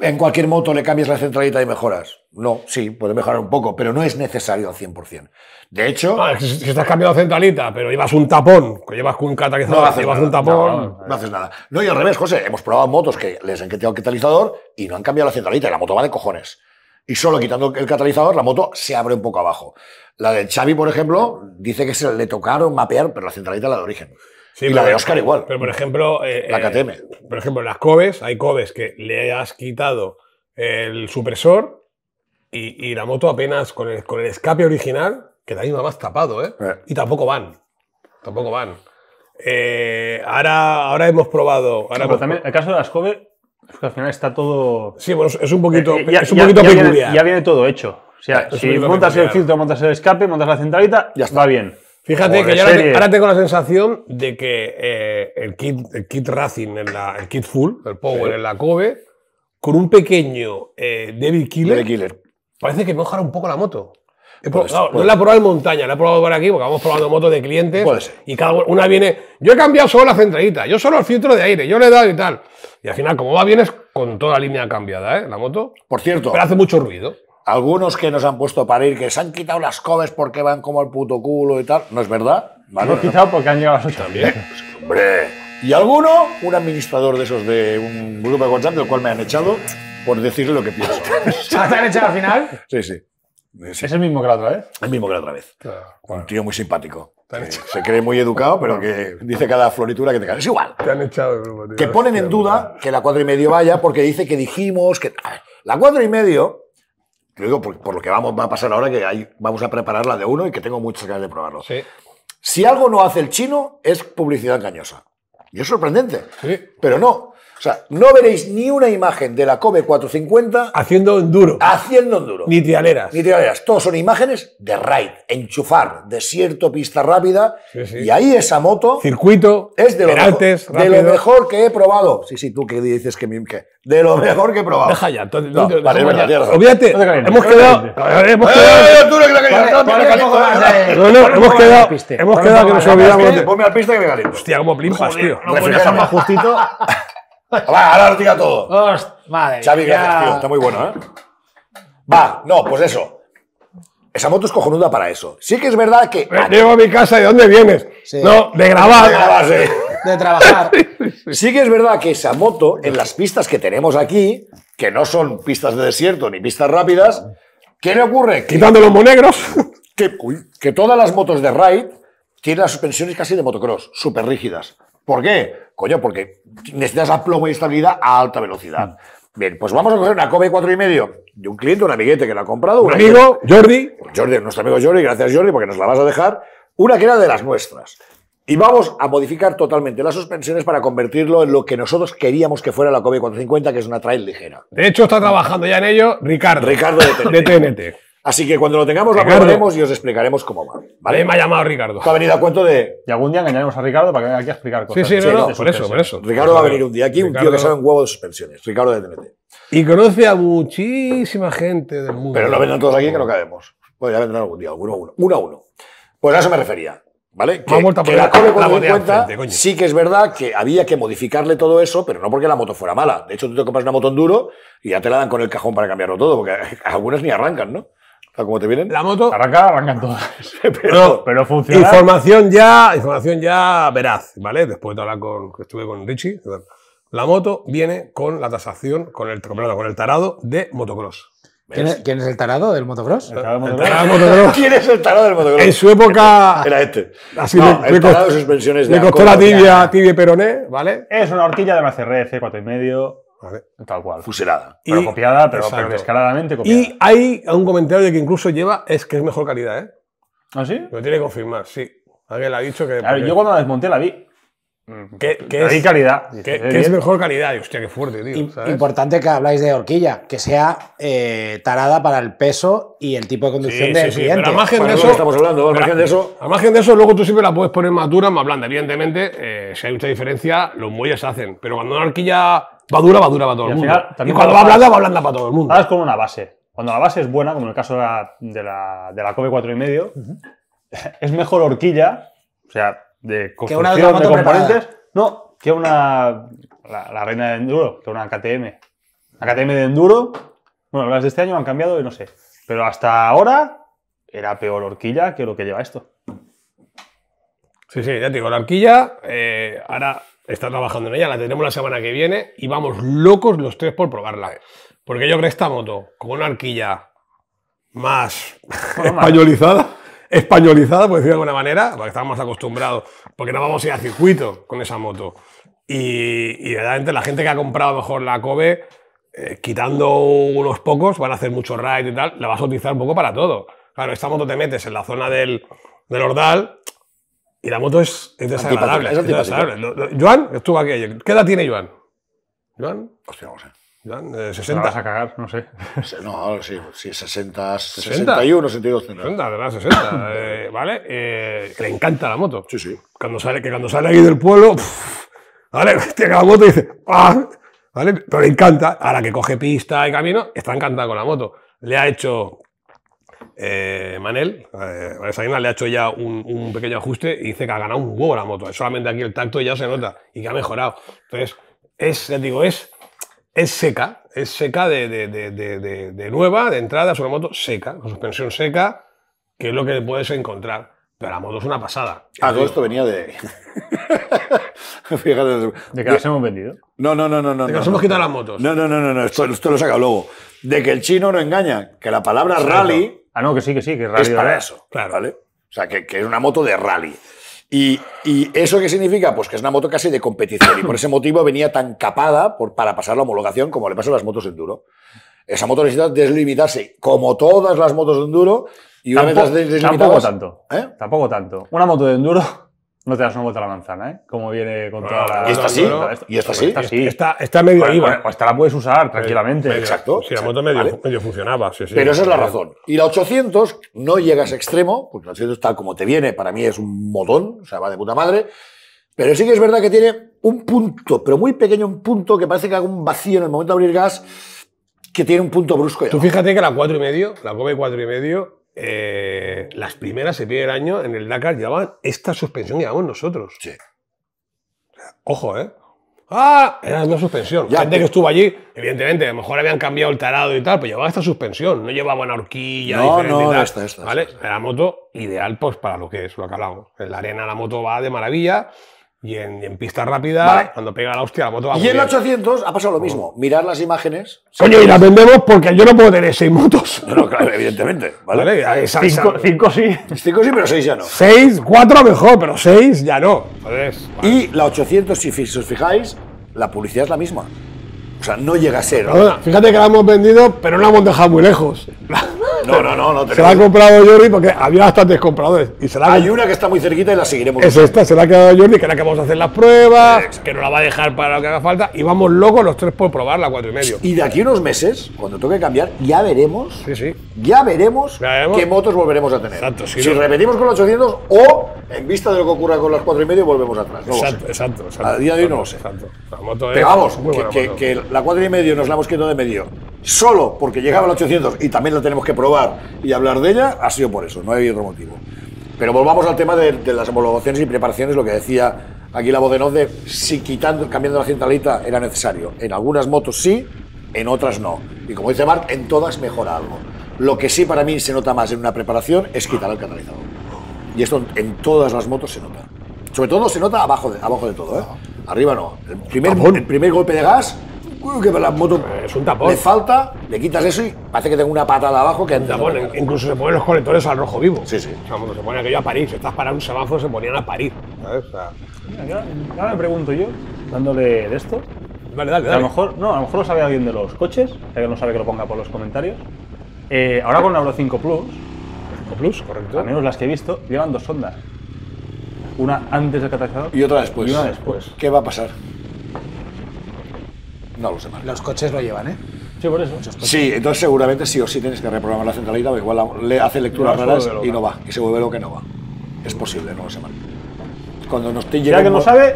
en cualquier moto le cambies la centralita y mejoras. No, sí, puede mejorar un poco, pero no es necesario al 100%. De hecho, Ah, si, si estás cambiando centralita, pero llevas un tapón, que llevas un catalizador, No llevas nada. un tapón. No, no haces nada. No, y al revés, José, hemos probado motos que les han quitado el catalizador y no han cambiado la centralita y la moto va de cojones. Y solo quitando el catalizador, la moto se abre un poco abajo. La de Xavi, por ejemplo, dice que se le tocaron mapear, pero la centralita es la de origen. Sí, y la de Oscar igual. Pero, por ejemplo, eh, La eh, KTM. por ejemplo, en las Cobes, hay Cobes que le has quitado el supresor y, y la moto apenas con el, con el escape original, que también va más tapado, ¿eh? Eh. Y tampoco van. Tampoco van. Eh, ahora, ahora hemos probado. Ahora Pero hemos también, el caso de las Kobe, es que al final está todo. Sí, bueno, es un poquito, Eh, ya- es un ya- poquito ya viene- peculiar. ya viene todo hecho. O sea, Es si montas el peculiar. filtro, montas el escape, montas la centralita, Ya está. va bien. Fíjate que yo ahora, serie. ahora tengo la sensación de que eh, el, kit, el kit Racing, en la, el kit full, el Power en la Kobe, con un pequeño eh, Devil Killer, Killer. parece que mejora un poco la moto. Puede no la he probado en montaña, la he probado por aquí porque vamos probando motos de clientes Puede ser. y cada una viene. Yo he cambiado solo la centralita, yo solo el filtro de aire, yo le he dado y tal. Y al final, como va bien, es con toda la línea cambiada, ¿eh? La moto. Por cierto, Pero hace mucho ruido. algunos que nos han puesto para ir, que se han quitado las cobes porque van como el puto culo y tal, no es verdad. ¿vale? Lo he quitado porque han llegado a las 8 También. [laughs] Hombre. Y alguno, un administrador de esos de un grupo de WhatsApp del cual me han echado por decirle lo que pienso. [laughs] ¿Se han echado al final? Sí, sí. Sí, Es el mismo que la otra vez. el mismo que la otra vez. Claro. Un tío muy simpático. Que se cree muy educado, pero que dice cada floritura que te cae. Es igual. Te han echado del grupo, tío. Que ponen en duda que la cuatro y medio vaya porque dice que dijimos que. La cuatro y medio, lo digo por, por lo que vamos, va a pasar ahora, que ahí vamos a preparar la de uno y que tengo muchas ganas de probarlo. Sí, Si algo no hace el chino, es publicidad engañosa. Y es sorprendente. sí. Pero no. O sea, no veréis ni una imagen de la Kobe 450 Haciendo enduro. haciendo enduro. Ni trialeras. Ni tiraderas. Todos son imágenes de raid, enchufar, desierto, pista rápida. Sí, sí. Y ahí esa moto Circuito. es de lo, peraltes, mejor, de lo mejor que he probado. Sí, sí, tú que dices que, mi- que de lo mejor que he probado. Deja ya. entonces, No, no, vale. Olvídate. No te calientes, Hemos quedado. Hemos ¡Eh, quedado. hemos quedado, hemos quedado que nos olvidamos de. Ponme al pista que me caliento. Hostia, como plimpas, tío. No puedes dejar más justito. [laughs] [laughs] Va, ahora lo tira todo. Host- Madre. Xavi, gracias, tío. Está muy bueno, ¿eh? Va, no, pues eso. Esa moto es cojonuda para eso. Sí que es verdad que... Llego a mi casa, ¿de dónde vienes? Sí. No, de grabar. De trabajar. [laughs] Sí que es verdad que esa moto, en las pistas que tenemos aquí, que no son pistas de desierto ni pistas rápidas, ¿qué le ocurre? Que, Quitando los monegros. [laughs] que, que todas las motos de ride tienen las suspensiones casi de motocross, súper rígidas. ¿Por qué? Coño, porque necesitas aplomo y estabilidad a alta velocidad. Bien, pues vamos a coger una Kobe 4,5 de un cliente, un amiguete que la ha comprado. Un amigo, Jordi. Jordi, nuestro amigo Jordi, gracias Jordi, porque nos la vas a dejar. Una que era de las nuestras. Y vamos a modificar totalmente las suspensiones para convertirlo en lo que nosotros queríamos que fuera la Kobe 450, que es una trail ligera. De hecho, está trabajando ya en ello Ricardo. Ricardo de TNT. De TNT. Así que cuando lo tengamos lo Ricardo. probaremos y os explicaremos cómo va. Vale, me ha llamado Ricardo. Ha venido a cuento de. Y algún día engañaremos a Ricardo para que venga aquí a explicar cosas. sí, no, Sí, no, de por eso, por eso. Ricardo va a venir un día aquí, un tío que Ricardo- sabe un huevo de suspensiones. Ricardo de TNT. Y conoce a muchísima gente del mundo. Pero no vendrán todos aquí que no cabemos. Pues ya vendrán algún día, uno a uno. Uno a uno. Pues a eso me refería. ¿Vale? Que poner la la cuando botella cuenta, enfrente, coño. sí que es verdad que había que modificarle todo eso, pero no porque la moto fuera mala. De hecho, tú te compras una moto enduro y ya te la dan con el cajón para cambiarlo todo, porque [laughs] algunas ni arrancan, ¿no? sea, te vienen. La moto. Arranca, arrancan todas. [laughs] [laughs] pero, pero, funciona. Información ya, información ya veraz, ¿vale? Después de hablar con. Estuve con Richie. La moto viene con la tasación, con el, con el tarado de motocross. ¿Quién es, ¿Quién es, el tarado del motocross? El tarado del motocross. [laughs] ¿Quién es el tarado del motocross? En su época. Este, era este. Así no, le, el tarado de suspensiones de Le costó la tibia, tibia peroné, ¿vale? Es una horquilla de Macerrez, 4,5 tal cual. Fuselada. Pero Y- copiada, pero, descaradamente copiada. Y hay un comentario de que incluso lleva, es que es mejor calidad, ¿eh? ¿Ah, sí? Lo tiene que confirmar, sí. Alguien le ha dicho que, Claro, yo cuando la desmonté la vi. vi es, calidad. "Eh, es bien". mejor calidad. Y, hostia, qué fuerte, tío. Importante que habláis de horquilla, que sea eh, tarada para el peso y el tipo de conducción Sí, del sí, sí, cliente. pero al margen de es eso, estamos hablando, margen de eso. Al margen de eso, luego tú siempre la puedes poner más dura, más blanda. Evidentemente, eh, si hay mucha diferencia, los muelles hacen. Pero cuando una horquilla va dura, va dura para todo Y el mundo. final, y cuando va blanda, va blanda para todo el mundo. Vas con una base. Cuando la base es buena, como en el caso de la, de la, de la Kobe 4,5, es mejor horquilla, o sea, de Que una construcción moto de componentes, preparada. no, que una, la, la reina de enduro, que una KTM. La KTM de enduro, bueno, las de este año han cambiado y no sé, pero hasta ahora era peor horquilla que lo que lleva esto. Sí, sí, ya te digo, la horquilla, eh, ahora está trabajando en ella, la tenemos la semana que viene y vamos locos los tres por probarla. Porque yo creo que esta moto, con una horquilla más [laughs] españolizada, españolizada, por decirlo de alguna manera, porque estamos más acostumbrados, porque no vamos a ir a circuito con esa moto. Y, y verdaderamente la gente que ha comprado mejor la Kobe, eh, quitando unos pocos, van a hacer mucho ride y tal, la vas a utilizar un poco para todo. Claro, esta moto te metes en la zona del, del Ordal y la moto es, es desagradable. Es desagradable. Lo- lo- Joan estuvo aquí ayer. ¿Qué edad tiene Joan? Joan, Hostia, no sé. Joan, eh, Me 60. vas a cagar, no sé. No, sí, sí, 60, 60. 61, 62. tendrá. 60, ¿verdad? 60. eh, ¿Vale? Eh, que le encanta la moto. Sí, sí. Cuando sale, que cuando sale aquí del pueblo, pff, ¿vale? [laughs] Que la moto dice, ¡ah! ¿Vale? Pero le encanta. Ahora que coge pista y camino, está encantada con la moto. Le ha hecho eh, Manel, eh, Aguilar, le ha hecho ya un, un pequeño ajuste y dice que ha ganado un huevo la moto. Solamente aquí el tacto ya se nota y que ha mejorado. Entonces, es, ya te digo, es, es seca. Es seca de, de, de, de, de- de nueva, de entrada, es una moto seca, con suspensión seca, que es lo que puedes encontrar. Pero la moto es una pasada. Ah, todo esto venía de. [laughs] Fíjate. De que las hemos vendido. No, no, no, no. no De que no, nos no. hemos quitado las motos. No, no, no, no, no, Esto, esto lo saca luego. De que el chino no engaña, que la palabra rally Ah, no, que sí, que sí, que es radio para eso. Claro. ¿Vale? O sea, que, que es una moto de rally. Y, y eso qué significa? Pues que es una moto casi de competición. Y por ese motivo venía tan capada por, para pasar la homologación como le pasa a las motos enduro. Esa moto necesita deslimitarse, como todas las motos de enduro. Y una vez Tampoco, las des- tampoco tanto. ¿Eh? Tampoco tanto. Una moto de enduro no te das una vuelta a la manzana, ¿eh? Como viene con toda la. ¿Y esta sí? ¿Y esta sí? Esta sí. Está, está medio ahí, va. pues esta la puedes usar tranquilamente. Medio. Exacto, Sí, la moto medio, vale. medio funcionaba. Sí, sí. Pero esa es la razón. Y la 800 no llega a ese extremo, porque la 800 tal como te viene, para mí es un modón, o sea, va de puta madre. Pero sí que es verdad que tiene un punto, pero muy pequeño, un punto que parece que haga un vacío en el momento de abrir gas, que tiene un punto brusco. y Tú abajo. fíjate que la 4 y medio, la Kobe 4 y medio, eh, las primeras, el primer año, en el Dakar llevaban esta suspensión que llevamos nosotros. Sí. Ojo, ¿eh? Ah, era una suspensión. Ya, Gente que estuvo allí, evidentemente, a lo mejor habían cambiado el tarado y tal, pero llevaba esta suspensión, no llevaba una horquilla No, diferente y no, tal, esta, esta, ¿vale? esta, Era moto ideal pues para lo que es, lo que hablamos. En la arena la moto va de maravilla y en, en pista rápida, Vale. cuando pega la hostia, la moto va Y en la bien. 800 ha pasado lo mismo. Mirar las imágenes. Coño, y la vendemos porque yo no puedo tener seis motos. [laughs] No, no, claro, evidentemente. ¿vale? ¿Vale? Esa- Cinco, esa- cinco sí. Cinco sí, pero seis ya no. Seis, cuatro mejor, pero seis ya no. Entonces, Y la 800, si fi- si os fijáis, la publicidad es la misma. O sea, no llega a ser. perdona, fíjate que la hemos vendido, pero no la hemos dejado muy lejos. No, no, no, no Se la ha comprado Jordi porque había bastantes compradores. Y se la ha Hay una que está muy cerquita y la seguiremos. Es esta, se la ha quedado Jordi, que era que vamos a hacer las pruebas, que nos la va a dejar para lo que haga falta. Y vamos locos los tres por probar la cuatro y medio. Y de aquí a unos meses, cuando toque cambiar, ya veremos, Sí, sí. ya veremos, Ya veremos. qué motos volveremos a tener. Exacto, sí, si no. repetimos con los 800 o, en vista de lo que ocurra con las 4 y medio, volvemos atrás. No. Exacto, exacto, exacto. A día de hoy no lo sé. Exacto. La moto Pero vamos, que, que- que la 4 y medio nos la hemos quitado de medio solo porque llegaba al 800 y también la tenemos que probar y hablar de ella, ha sido por eso, no hay otro motivo. Pero volvamos al tema de, de las homologaciones y preparaciones, lo que decía aquí la voz de Noz de si quitando, cambiando la centralita era necesario. En algunas motos sí, en otras no. Y como dice Marc, en todas mejora algo. Lo que sí para mí se nota más en una preparación es quitar el catalizador. Y esto en todas las motos se nota. Sobre todo se nota abajo de, abajo de todo, ¿eh? Arriba no. El primer, el primer golpe de gas, uy, que la moto Es un tapón. le falta, le quitas eso y parece que tengo una patada abajo que La ponen, incluso se ponen los colectores al rojo vivo. Sí, sí. O sea, cuando se pone aquello a parir, si estás parado un semáforo, se ponían a parir. ¿sabes? O sea, Ahora me pregunto yo, dándole de esto, dale, dale, a dale. lo mejor, no, a lo mejor lo sabe alguien de los coches, si alguien no sabe que lo ponga por los comentarios. Eh, ahora con la Euro 5 Plus, Cinco Plus, correcto. al menos las que he visto, llevan dos sondas. Una antes del catalizador Y otra después. Y una después. ¿Qué va a pasar? No lo sé, Marc. Los coches lo llevan, ¿eh? Sí, por eso. Sí, entonces seguramente sí o sí tienes que reprogramar la centralita, porque igual la- le hace lecturas No, se raras vuelve loca. y no va, y se vuelve lo que no va. Es posible, no lo sé, Marc. Cuando nos te llegue un no sabe,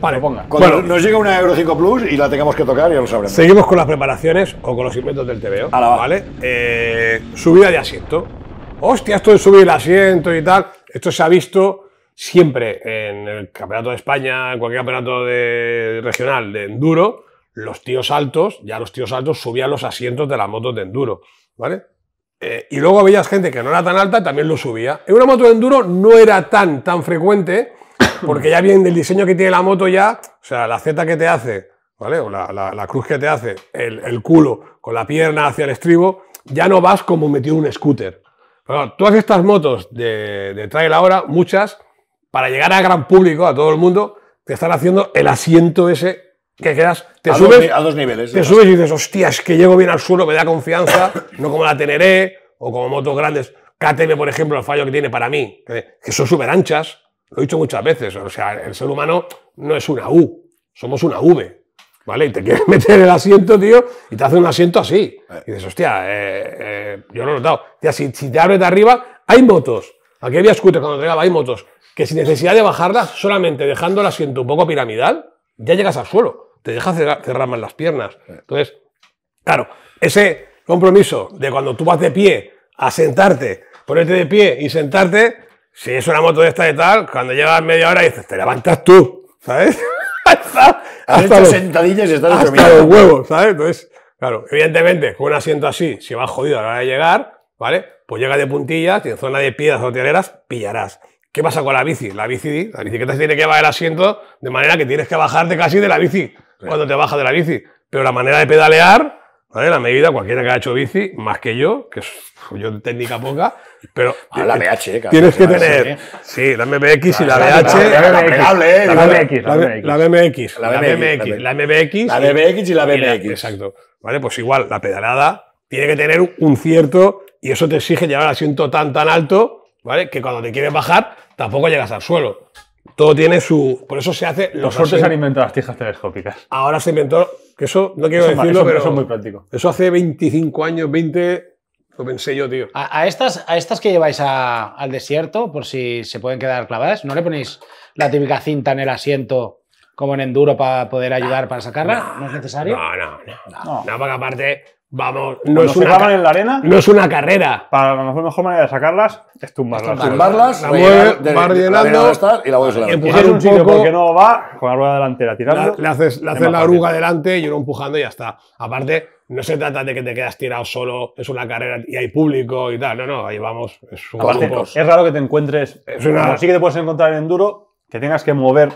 Vale. ponga. Cuando Bueno. nos llega una Euro 5 Plus y la tengamos que tocar, ya lo sabremos. Seguimos con las preparaciones o con los inventos del TVO. Ala, va. ¿Vale? Eh, subida de asiento. Hostia, esto de subir el asiento y tal. Esto se ha visto siempre en el Campeonato de España, en cualquier campeonato de- regional de enduro. Los tíos altos, ya los tíos altos subían los asientos de las motos de enduro. ¿Vale? Eh, y luego veías gente que no era tan alta, también lo subía. En una moto de enduro no era tan, tan frecuente, porque ya bien del diseño que tiene la moto ya, o sea, la Z que te hace, ¿vale? O la, la- cruz que te hace, el, el culo con la pierna hacia el estribo, ya no vas como metido en un scooter. Pero todas estas motos de, de trail ahora, muchas, para llegar al gran público, a todo el mundo, te están haciendo el asiento ese que quedas, te a, subes, dos, a dos niveles. te subes y dices, hostia, es que llego bien al suelo, me da confianza, [clears throat] no como la Teneré o como motos grandes. KTM, por ejemplo, el fallo que tiene para mí, que, que son súper anchas, lo he dicho muchas veces, o sea, el ser humano no es una U, somos una V, ¿vale? Y te quieres [laughs] meter el asiento, tío, y te hace un asiento así. Y dices, hostia, eh, eh, yo lo he notado. Tía, si, si te abres de arriba, hay motos. Aquí había scooters cuando llegaba, hay motos que sin necesidad de bajarlas, solamente dejando el asiento un poco piramidal, ya llegas al suelo. Te deja cerrar, cerrar más las piernas. Entonces, claro, ese compromiso de cuando tú vas de pie a sentarte, ponerte de pie y sentarte, si es una moto de esta y tal, cuando llevas media hora dices, te levantas tú, ¿sabes? [laughs] hasta los, sentadillas y estás hasta los huevos, ¿sabes? Entonces, claro, evidentemente, con un asiento así, si vas jodido a la hora de llegar, ¿vale? Pues llega de puntillas y en zona de piedras o tierreras pillarás. ¿Qué pasa con la bici? La bici, la bicicleta se tiene que llevar el asiento de manera que tienes que bajarte casi de la bici cuando te bajas de la bici. Pero la manera de pedalear, ¿vale? La medida, cualquiera que haya hecho bici, más que yo, que es yo técnica poca, pero [laughs] Ah, la BH, eh, tienes que tener, sí, la MBX y la BH, la- eh, BMX, la, BMX. la BMX, La BMX y la BMX. exacto. Vale, pues igual, la pedalada tiene que tener un cierto, y eso te exige llevar el asiento tan, tan alto, ¿vale? Que cuando te quieres bajar, tampoco llegas al suelo. Todo tiene su. Por eso se hace. Los sortes han inventado las tijas telescópicas. Ahora se inventó. Que eso no quiero Eso decirlo, eso- pero. eso es muy práctico. Eso hace 25 años, 20. Lo pensé yo, tío. A, a estas, a estas que lleváis a- al desierto, por si se pueden quedar clavadas, ¿no le ponéis la típica cinta en el asiento como en enduro para poder ayudar para sacarla? ¿No, es necesario? No, no, no. No. No, porque aparte, vamos. No es, una, en la arena, no es una carrera. para la mejor, manera de sacarlas es tumbarlas. Tumbarlas, La donde está y la vuelves a empujar un poco. porque no va, con la rueda delantera Le, tirando. le haces, le es haces la oruga delante y uno empujando y ya está. Aparte, no se trata de que te quedas tirado solo, es una carrera y hay público y tal. No, no, ahí vamos. Es un Aparte. Es raro que te encuentres. Es una- sí que te puedes encontrar en enduro, que tengas que mover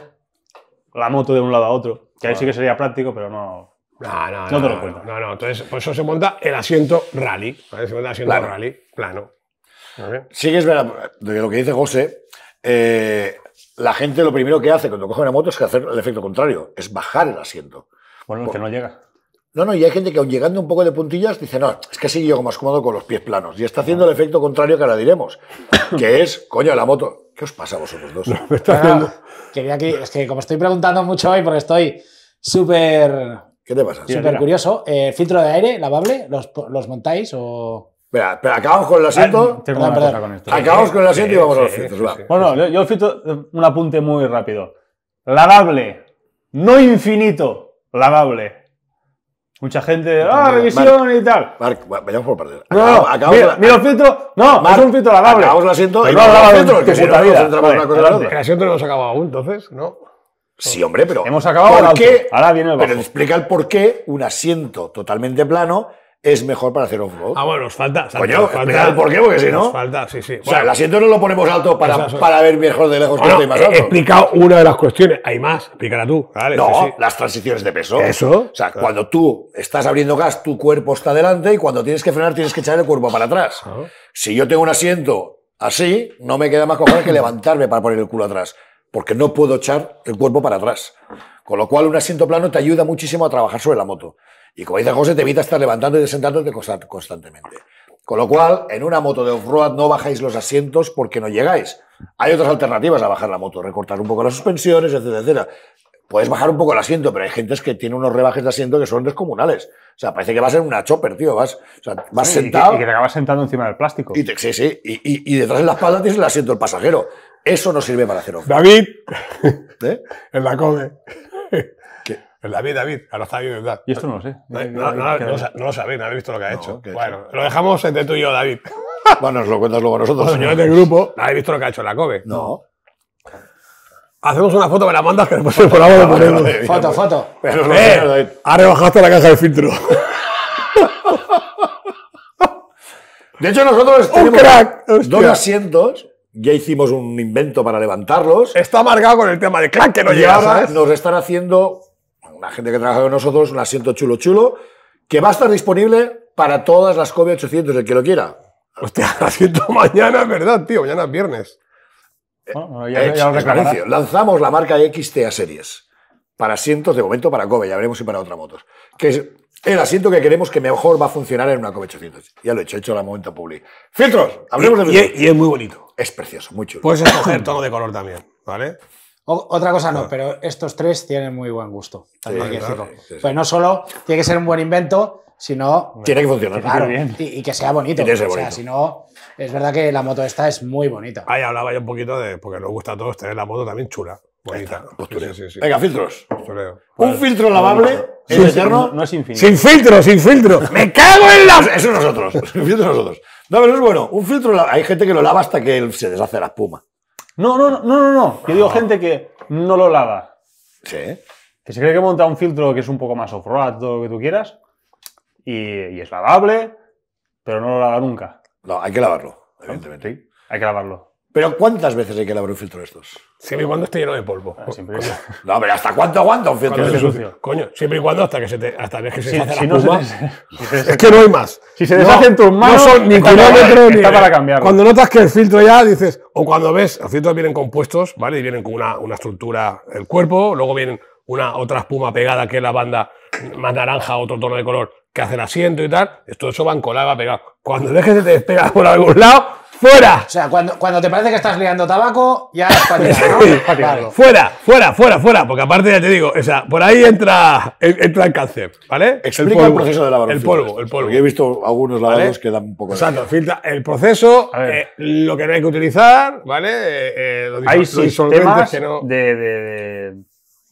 la moto de un lado a otro. Que ahí sí que sería práctico, pero no. No, no, No te lo no, cuento. No, no. Entonces, por eso se monta el asiento rally. ¿vale? Se monta el asiento Plano. rally plano. ¿Vale? Sí que es verdad, de lo que dice José, eh, la gente lo primero que hace cuando coge una moto es que hacer el efecto contrario, es bajar el asiento. Bueno, es que no llega. No, no, y hay gente que aun llegando un poco de puntillas dice, no, es que sí yo más cómodo con los pies planos. Y está haciendo el efecto contrario que ahora diremos, que es, coño, la moto. ¿Qué os pasa a vosotros dos? Me está haciendo- Ah, quería que, es que como estoy preguntando mucho hoy porque estoy súper ¿Qué te pasa? Súper curioso, eh, ¿filtro de aire lavable? ¿Los, los montáis o...? Espera, espera, acabamos con el asiento. Tengo Perdón, una perdón. cosa con esto. Acabamos con el asiento y vamos a los filtros. sí, va. sí. Bueno, yo, yo filtro un apunte muy rápido. Lavable, no infinito, lavable. Mucha gente, ah, revisión y tal. Marc, vayamos por partes. No, no, Acabamos- mira, la- mira el filtro. No, Marc, es un filtro lavable. Acabamos el asiento y no, no, ¿no? Sí, hombre, pero. Hemos acabado ¿por el alto. qué? Ahora viene el Pero bajo. explica el por qué un asiento totalmente plano es mejor para hacer off-road. Ah, bueno, nos falta. Coño, nos explica el por qué, porque si no- Nos falta, sí, sí. o sea, el asiento no lo ponemos alto para, para ver mejor de lejos que Bueno, estoy más he alto. explicado una de las cuestiones. Hay más, explícala tú. Vale, No, sí, sí. las transiciones de peso. Eso, O sea, claro. cuando tú estás abriendo gas, tu cuerpo está delante y cuando tienes que frenar, tienes que echar el cuerpo para atrás. Si yo tengo un asiento así, no me queda más cojones que levantarme para poner el culo atrás, porque no puedo echar el cuerpo para atrás. Con lo cual, un asiento plano te ayuda muchísimo a trabajar sobre la moto. Y como dice José, te evita estar levantando y sentándote consta- constantemente. Con lo cual, en una moto de off-road no bajáis los asientos porque no llegáis. Hay otras alternativas a bajar la moto, recortar un poco las suspensiones, etcétera, etcétera. Puedes bajar un poco el asiento, pero hay gente que tiene unos rebajes de asiento que son descomunales. O sea, parece que vas en una chopper, tío. Vas, o sea, vas Sí, y que- sentado Y que te acabas sentando encima del plástico. y te- sí, sí. Y, y- y detrás de la espalda tienes el asiento del pasajero. Eso no sirve para hacer off David, [laughs] ¿eh? en la come. ¿Qué? El David, David, ahora está bien, ¿verdad? Y esto no lo sé. No, no, no, ¿Qué- no lo sa- no lo sabéis, no habéis visto lo que ha hecho. ¿qué ha bueno, lo dejamos entre tú y yo, David. [laughs] Bueno, nos lo cuentas luego a nosotros. Los señores del grupo, no habéis visto lo que ha hecho en la COBE. No. Hacemos una foto, me la mandas que después el programa lo [laughs] ponemos. Foto, foto. Eh, ha rebajado hasta la caja de filtro. De hecho, nosotros ¡Un tenemos crack! dos asientos. Ya hicimos un invento para levantarlos. Está marcado con el tema de crack que no y llega, ahora ¿sabes? nos están haciendo, una gente que trabaja con nosotros, un asiento chulo chulo, que va a estar disponible para todas las Kobe 800, el que lo quiera. Hostia, [laughs] la siento mañana, es verdad, tío. Mañana es viernes. Bueno, ya, lo anuncio. Lanzamos la marca XTA Series para asientos, de momento para Kobe, ya veremos si para otras motos. Que es el asiento que queremos que mejor va a funcionar en una Kobe 800. Ya lo he hecho, he hecho la momento public. Filtros, hablemos de Y, filtros. y- y es muy bonito. Es precioso, muy chulo. Puedes escoger tono de color también, ¿vale? O- otra cosa no, pero estos tres tienen muy buen gusto. También hay que claro, decirlo. sí, sí. Pues no solo tiene que ser un buen invento, sino Tiene que funcionar. claro, bien. y, y que sea bonito. Que ser o sea, bonito. si no, es verdad que la moto esta es muy bonita. Ahí hablaba yo un poquito de, porque nos gusta a todos tener la moto también chula, bonita. Postureo. Sí, sí, sí. Venga, filtros. Postureo. Un filtro lavable es No, eterno. no es infinito. Sin filtro, sin filtro. [laughs] ¡Me cago en la... Eso nosotros. El filtro nosotros. No, pero es bueno. Un filtro, hay gente que lo lava hasta que se deshace la espuma. No, no, no, no, no, no. Yo digo gente que no lo lava. Sí. Que se cree que monta un filtro que es un poco más off-road, todo lo que tú quieras. Y, y es lavable, pero no lo lava nunca. No, hay que lavarlo, evidentemente. Sí, hay que lavarlo. Pero ¿cuántas veces hay que lavar un filtro de estos? Siempre y cuando esté lleno de polvo. Ah, Siempre. No, pero ¿hasta cuánto aguanta un filtro de estos? sucio. Coño, siempre y cuando hasta que se te, hasta que se Si, deshace si la no si se des- Es que no hay más. Si se deshacen tus manos, no son ni kilómetros ni. está para cambiarlo. Cuando notas que el filtro ya dices, o cuando ves, los filtros vienen compuestos, ¿vale? Y vienen con una, una estructura del cuerpo, luego vienen una otra espuma pegada que es la banda más naranja, otro tono de color que hace el asiento y tal. Esto eso va encolado, va pegado. Cuando que se te despega por algún lado, ¡fuera! O sea, cuando, cuando te parece que estás liando tabaco, ya es [laughs] para tirar, ¿no? Fuera, fuera, fuera, fuera, porque aparte ya te digo, o sea, por ahí entra, entra el cáncer, ¿vale? Explica el, proceso de lavar un El polvo, el polvo. Porque he visto algunos lavados ¿Vale? que dan un poco de... Exacto, filtra el proceso, eh, lo que no hay que utilizar, ¿vale? Eh, eh, los Hay sistemas que no. de, de- de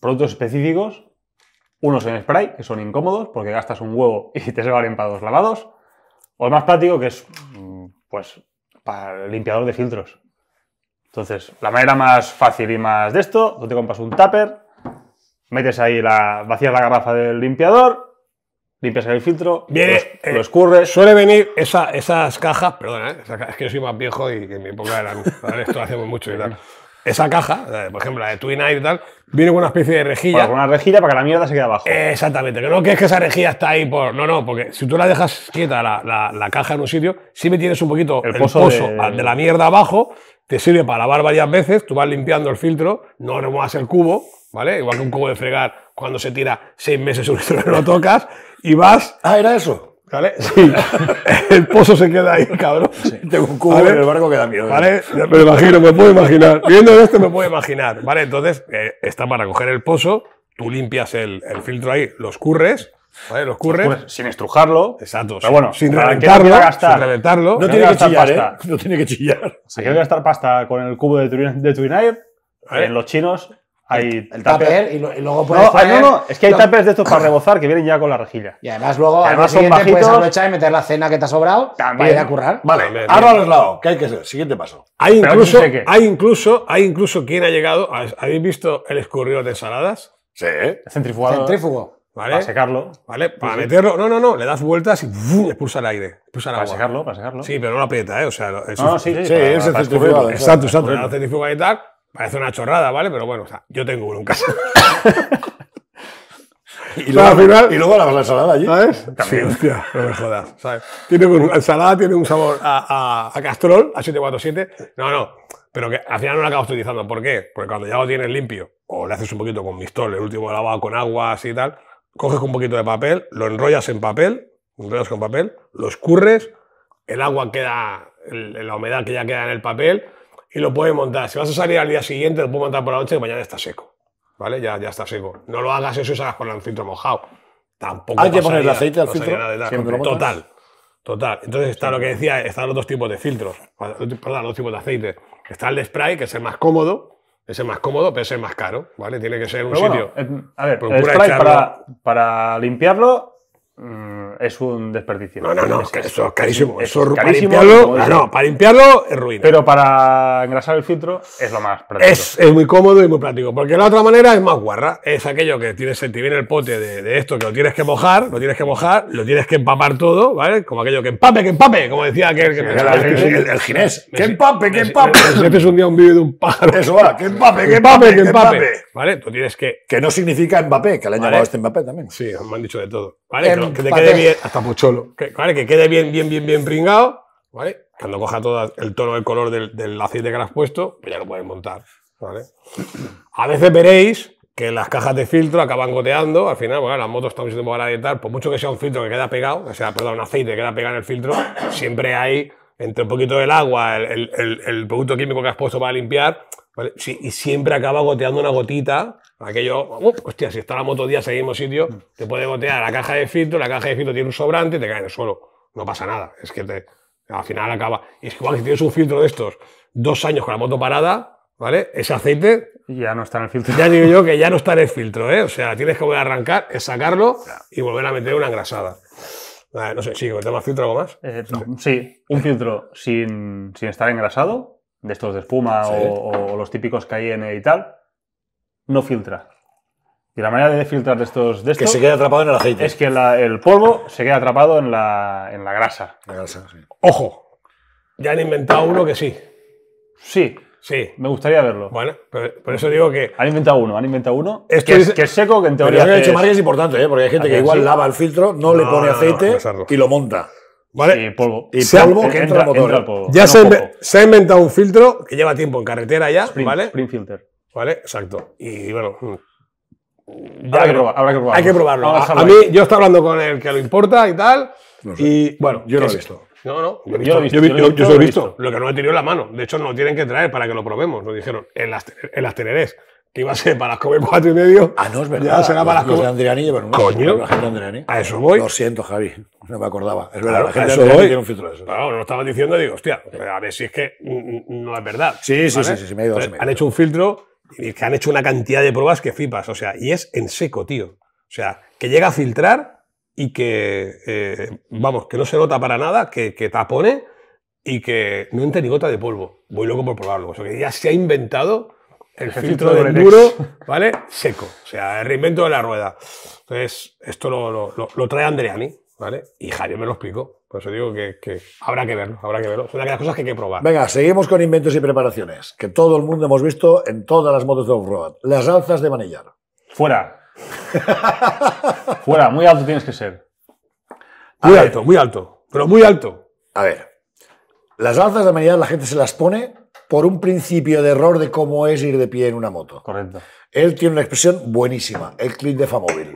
productos específicos, unos en spray, que son incómodos porque gastas un huevo y te se valen para dos lavados, o el más práctico, que es mm, pues para el limpiador de filtros. Entonces, la manera más fácil y más de esto, tú te compras un tupper, metes ahí la, vacías la garrafa del limpiador, limpias el filtro, Viene, lo, eh, escurres, Suele venir esa- esas cajas, perdona, ¿eh? Es que yo soy más viejo y que en mi época eran, [laughs] esto lo hacemos mucho y tal. Esa caja, por ejemplo, la de Twin Air y tal, viene con una especie de rejilla. con una rejilla para que la mierda se quede abajo. Eh, Exactamente, que no que es que esa rejilla está ahí por. No, no, porque si tú la dejas quieta la, la- la caja en un sitio, si me tienes un poquito El el, pozo pozo, de- de... la mierda abajo, te sirve para lavar varias veces, tú vas limpiando el filtro, no remuevas el cubo, ¿vale? Igual que un cubo de fregar cuando se tira seis meses un instrumento, lo tocas y vas, Ah, era eso. ¿Vale? Sí. [laughs] El pozo se queda ahí, cabrón. Tengo un cubo Vale. en el barco que da miedo. ¿Vale? Me lo imagino, me puedo imaginar. Viendo esto me puedo imaginar. ¿Vale? Entonces, eh, está para coger el pozo, tú limpias el, el filtro ahí, lo escurres, ¿vale? Lo escurres. Sin estrujarlo. Exacto. Pero bueno, sin reventarlo. no gastar. sin reventarlo. No No tiene que gastar chillar, ¿eh? pasta. No tiene que chillar. Si quieres gastar pasta con el cubo de Twin, de Twin Air, Vale. en los chinos hay El tupper. y, lo- y luego puedes No, ay, no, no, es que hay tuppers de estos [coughs] para rebozar que vienen ya con la rejilla. Y además luego al además son siguiente puedes aprovechar y meter la cena que te ha sobrado También. para ir a currar. Vale, ahora al lado. ¿Qué hay que hacer? Siguiente paso. Hay incluso, no sé qué. hay incluso, hay incluso quien ha llegado. ¿Habéis visto el escurridor de ensaladas? Sí. El centrifugado. Centrífugo. ¿Vale? Para secarlo. ¿Vale? Para meterlo. No, no, no. Le das vueltas y expulsa el aire. Expulsa el Para agua. secarlo, para secarlo. Sí, pero no lo aprieta, ¿eh? O sea, el- No, sí, sí. Sí, para- es el centrifugado. Exacto, exacto. La y tal. Parece una chorrada, ¿vale? Pero bueno, o sea, yo tengo uno en casa. [laughs] Y luego, al final- y luego lavas la ensalada allí. ¿Sabes? Sí, hostia, [laughs] no me jodas. ¿sabes? Tiene un- la ensalada tiene un sabor a, a, a castrol, a 747. No, no. Pero que al final no lo acabas utilizando. ¿Por qué? Porque cuando ya lo tienes limpio, o le haces un poquito con mistol, el último lavado con agua, así y tal, coges un poquito de papel, lo enrollas en papel, lo enrollas con papel, lo escurres, el agua queda, la humedad que ya queda en el papel, y lo puedes montar. Si vas a salir al día siguiente, lo puedes montar por la noche y mañana está seco. ¿Vale? Ya, ya está seco. No lo hagas eso y salgas con el filtro mojado. Tampoco Hay que pasaría, ponerle aceite al no filtro nada lo. Total. Total. Entonces está lo que decía, están los dos tipos de filtros. Perdón, los dos tipos de aceite. Está el de spray, que es el más cómodo, es el más cómodo, pero es el más caro, ¿vale? Tiene que ser un bueno, sitio. eh, a ver, el spray para limpiarlo mm, es un desperdicio. No, no, no, Es- eso es carísimo. es Eso para carísimo, limpiarlo, no, dice. no, para limpiarlo es ruina. Pero para engrasar el filtro es lo más práctico. Es, es muy cómodo y muy práctico. Porque la otra manera es más guarra. Es aquello que tienes, te viene el pote de, de esto que lo tienes que mojar, lo tienes que mojar, lo tienes que empapar todo, ¿vale? Como aquello que empape, que empape, como decía aquel que me El, el- el- el ginés. ¡Que empape, que empape! me haces un día un vídeo de un pájaro. Eso va, que empape, que empape, que empape. ¿Vale? Tú tienes que. Que no significa Mbappé, que le han llamado este Mbappé también. Sí, me han dicho de todo. ¿Vale? Que, te quede bien. Hasta Pocholo. Que, ¿vale? que quede bien, bien, bien, bien pringado. ¿Vale? Cuando coja todo el tono del color del, del aceite que le has puesto, pues ya lo puedes montar. ¿Vale? A veces veréis que las cajas de filtro acaban goteando. Al final, bueno, las motos estamos tiempo para editar. Por mucho que sea un filtro que queda pegado, o sea, perdón, un aceite que queda pegado en el filtro, siempre hay entre un poquito del agua, el, el- el- el producto químico que has puesto para limpiar, ¿vale? Sí, y siempre acaba goteando una gotita. Aquello, uh, hostia, si está la moto día mismo sitio, te puede gotear la caja de filtro, la caja de filtro tiene un sobrante y te cae en el suelo. No pasa nada. Es que te, al final acaba. Y es que igual que si tienes un filtro de estos, dos años con la moto parada, ¿vale? Ese aceite ya no está en el filtro. ya digo yo que ya no [laughs] está en el filtro, ¿eh? O sea, tienes que volver a arrancar, es sacarlo y volver a meter una engrasada. Vale, no sé, sí, con el tema filtro algo más. Eh, sí, un filtro sin, sin estar engrasado, de estos de espuma Sí. o, o los típicos Cayenne y tal, no filtra. Y la manera de filtrar de estos de Que se quede atrapado en el aceite. es que la- el polvo se queda atrapado en la, en la grasa. La grasa, sí. Ojo, ya han inventado uno que sí. Sí, Sí. me gustaría verlo. Bueno, pero- por eso digo que. Han inventado uno, han inventado uno Esto que, es, que es seco, que en Pero teoría lo que ha hecho haces- María es importante, ¿eh? porque hay gente que Hacer igual lava el filtro, no, le pone no, no, aceite y lo monta. ¿Vale? y polvo. Y polvo que entra al motor. el polvo. Ya no se, ha inve- poco. se ha inventado un filtro que lleva tiempo en carretera ya, Spring, ¿vale? Spring filter. ¿Vale? Exacto. Y bueno. mm. Habrá que, probar, habrá que probarlo. Hay que probarlo. A, mí, yo estoy hablando con el que lo importa y tal. No sé. Y bueno, Yo no lo he visto. No, no, yo, lo he visto, yo, lo he visto, yo lo he visto. que no he tenido en la mano. De hecho, nos tienen que traer para que lo probemos. Nos dijeron en las, en las tenerés que iba a ser para las comer cuatro y medio. Ah, no, es Ya verdad. será para las los, de. Andriani llevan uno. Coño. La gente de Andriani. A eso voy. Lo siento, Javi. No me acordaba. Es verdad, Claro, la gente a de eso Andriani voy. tiene un filtro de eso. Claro, no lo estaban diciendo y digo, hostia, a ver si es que no es verdad. Sí, sí, sí, sí, sí, me ha ido, Entonces, Han hecho un filtro y que han hecho una cantidad de pruebas que flipas. O sea, y es en seco, tío. O sea, que llega a filtrar y que, eh, vamos, que no se nota para nada, que, que tapone y que no entre ni gota de polvo. Voy loco por probarlo. O sea, que ya se ha inventado el, filtro, filtro de enduro, [laughs] ¿vale? Seco. O sea, el reinvento de la rueda. Entonces, esto lo, lo- lo- lo trae Andreani, ¿vale? Y Javier me lo explicó. Por eso digo que, que habrá que verlo, habrá que verlo. Es una de las cosas que hay que probar. Venga, seguimos con inventos y preparaciones, que todo el mundo hemos visto en todas las motos de off-road. Las alzas de manillar. Fuera. [laughs] Fuera, muy alto tienes que ser. Muy A ver. alto, muy alto. Pero muy alto. A ver, las alzas de manillar la gente se las pone por un principio de error de cómo es ir de pie en una moto. Correcto. Él tiene una expresión buenísima, el clip de Famóvil.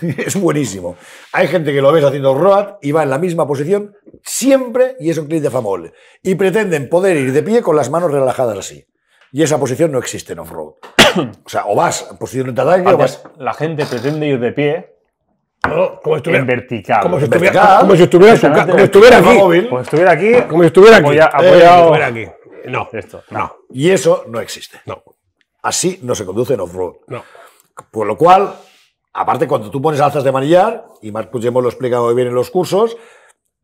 [laughs] es buenísimo. Hay gente que lo ves haciendo road y va en la misma posición siempre y es un clip de Famóvil. Y pretenden poder ir de pie con las manos relajadas así. Y esa posición no existe en off-road. [coughs] o sea, o vas en posición de ataque o vas... La gente pretende ir de pie No, como si estuviera, en vertical. como si vertical. estuviera, como si estuviera, ca- como si estuviera aquí. Como si estuviera aquí. Como si estuviera aquí. Apoya- Eh, como si apoyado- estuviera aquí. No, Esto. no, Y eso no existe. no, Así no se conduce en off-road. no. Por lo cual, aparte cuando tú pones alzas de manillar, y Marc Puigdemont lo explica muy bien en los cursos,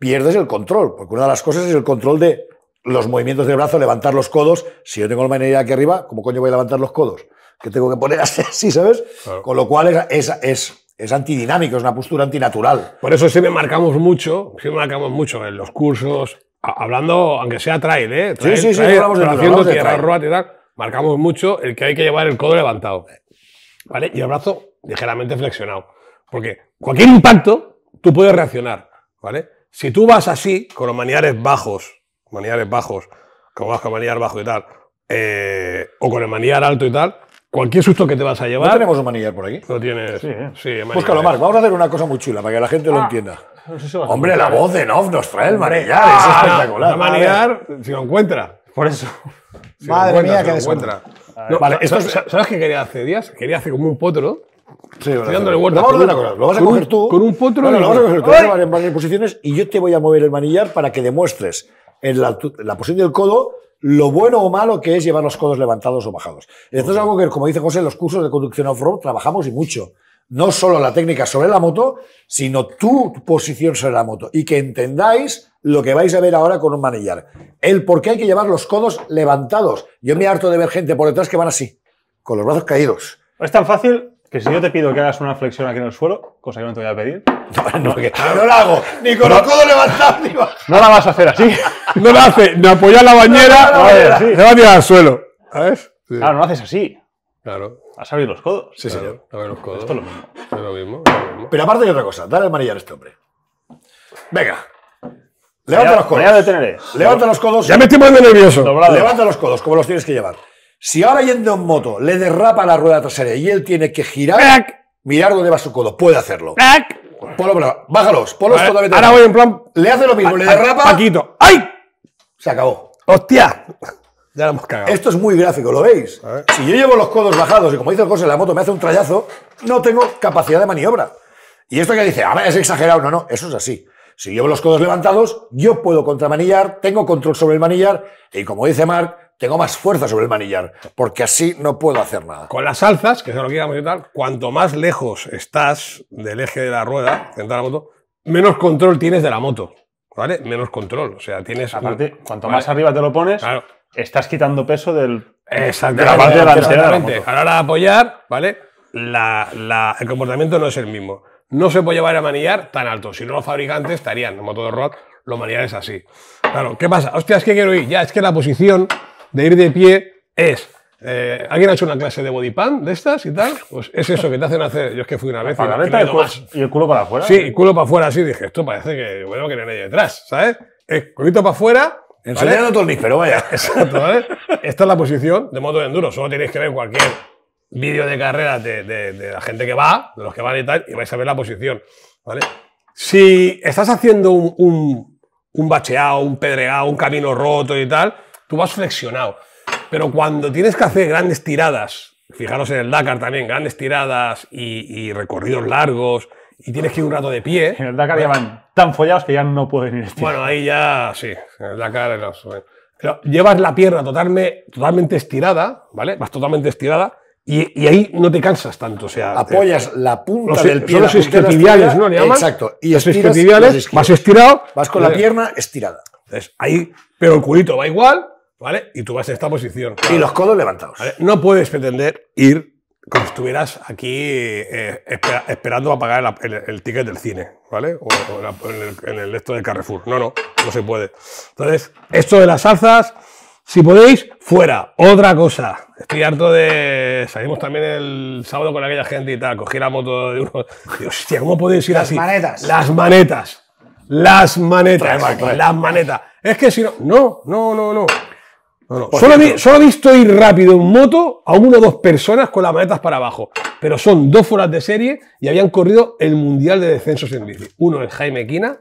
pierdes el control, porque una de las cosas es el control de los movimientos del brazo, levantar los codos. Si yo tengo el manillar aquí arriba, ¿cómo coño voy a levantar los codos? Que tengo que poner [laughs] así, ¿sabes? Claro. Con lo cual es, es, es, es antidinámico, es una postura antinatural. Por eso siempre marcamos mucho, siempre marcamos mucho en los cursos, hablando, aunque sea trail, ¿eh? Trail, sí, sí, trail, hablamos de haciendo tierra road y tal, marcamos mucho el que hay que llevar el codo levantado, ¿vale? Y el brazo ligeramente flexionado. Porque cualquier impacto, tú puedes reaccionar, ¿vale? Si tú vas así, con los maniares bajos, maniares bajos, como vas con manillar bajo y tal, eh, o con el manillar alto y tal, cualquier susto que te vas a ¿No llevar, tenemos un manillar por aquí? no tienes... Sí, ¿eh? sí. Búscalo, Marc. Vamos a hacer una cosa muy chula para que la gente lo Ah. entienda. No sé si lo Hombre, la voz de Nov nos trae el manillar. es Ah, espectacular. el manillar, si lo encuentra. Por eso. Si lo Madre mía, lo desorden. encuentra. No, Vale, esto es- ¿Sabes qué quería hacer días? Quería hacer como un potro. Sí, Estoy dándole vueltas. Vamos a una cosa. Lo vas a coger tú. con un potro No, no, y- lo vas a coger tú. Vas a en varias posiciones y yo te voy a mover el manillar para que demuestres en la, altu- en la posición del codo lo bueno o malo que es llevar los codos levantados o bajados. Esto es algo que, como dice José, en los cursos de conducción off-road trabajamos y mucho. No solo la técnica sobre la moto, sino tu posición sobre la moto. Y que entendáis lo que vais a ver ahora con un manillar. El por qué hay que llevar los codos levantados. Yo me harto de ver gente por detrás que van así, con los brazos caídos. Es tan fácil que si yo te pido que hagas una flexión aquí en el suelo, cosa que no te voy a pedir, No, que no lo hago, ni con los codos levantados ni bajados. no la vas a hacer así. No lo hace, ni apoyar la bañera, No, no, no, no, se va a tirar al suelo. ¿Sabes? Sí. Claro, no lo haces así. Claro. Vas a abrir los codos. Sí, señor. A ver los codos. Esto es lo mismo. Es lo mismo. es lo mismo. Pero aparte hay otra cosa, dale el manillar a este hombre. Venga. Levanta los codos. Levanta los codos. Ya me estoy poniendo nervioso. Doblado. Levanta los codos, como los tienes que llevar. Si ahora yendo en moto le derrapa la rueda trasera y él tiene que girar, mirar dónde va su codo, puede hacerlo. Ponlo, ponlo, bájalos, ponlos Vale, totalmente. Ahora voy en plan. Le hace lo mismo, le Pa- derrapa, Paquito. ¡Ay! se acabó. ¡Hostia! [laughs] Ya lo hemos cagado. Esto es muy gráfico, ¿lo veis? Si yo llevo los codos bajados y como dice el José, la moto me hace un trayazo, no tengo capacidad de maniobra. Y esto que dice, a ver, es exagerado. No, no, eso es así. Si llevo los codos levantados, yo puedo contramanillar, tengo control sobre el manillar y como dice Marc, tengo más fuerza sobre el manillar, porque así no puedo hacer nada. Con las alzas, que es lo que íbamos y tal, cuanto más lejos estás del eje de la rueda, central de la moto, menos control tienes de la moto. ¿Vale? Menos control. O sea, tienes. Aparte, cuanto Vale. más arriba te lo pones, Claro. estás quitando peso del. Exactamente. de la parte delantera de la Exactamente. moto. A la hora de apoyar, ¿vale? La- la- el comportamiento no es el mismo. No se puede llevar el manillar tan alto. Si no, los fabricantes estarían en moto de road los manillares así. Claro, ¿qué pasa? Hostia, es que quiero ir. Ya, es que la posición de ir de pie es. eh, ¿Alguien ha hecho una clase de body pan de estas y tal? Pues es eso que te hacen hacer. Yo es que fui una vez la y y el culo- más. y el culo para afuera. Sí, y culo para afuera así. Dije, esto parece que bueno que no hay nadie detrás, ¿sabes? Es culito para afuera. ¿vale? Enseñando el pero vaya. Exacto, ¿vale? Esta es la posición de moto de enduro. Solo tenéis que ver cualquier vídeo de carreras de, de- de la gente que va, de los que van y tal, y vais a ver la posición, ¿vale? Si estás haciendo un, un, un bacheado, un pedregado, un camino roto y tal, tú vas flexionado. Pero cuando tienes que hacer grandes tiradas, fijaros en el Dakar también, grandes tiradas y, y recorridos largos, y tienes que ir un rato de pie. En el Dakar ya van tan follados que ya no pueden ir. estirando. Bueno, ahí ya sí, en el Dakar en los- Pero llevas la pierna totalmente, totalmente estirada, ¿vale? Vas totalmente estirada y, y ahí no te cansas tanto. O sea, te- Apoyas la punta los, del pie. son los isquiotibiales, ¿no? Le llaman. Exacto. Y los isquiotibiales, vas estirado. Vas con la entonces- pierna estirada. entonces, ahí, pero el culito va igual, ¿vale? Y tú vas en esta posición. Y los codos levantados. ¿vale? No puedes pretender ir como si estuvieras aquí eh, espera- esperando a pagar la- el, el ticket del cine, ¿vale? O, o en, la- en el, en el esto de Carrefour. No, no, no se puede. Entonces, esto de las alzas, si podéis, fuera. Otra cosa. Estoy harto de. Salimos también el sábado con aquella gente y tal. Cogí la moto de uno. Digo, hostia, ¿cómo podéis ir Las así? manetas. Las manetas. Las manetas. Trae, trae. Las manetas. Es que si no. No, no, no, no. No, no. Por Solo, he visto ir rápido en moto a una o dos personas con las manetas para abajo. Pero son dos fueras de serie y habían corrido el Mundial de Descensos en bici. Uno es Jaime Quina.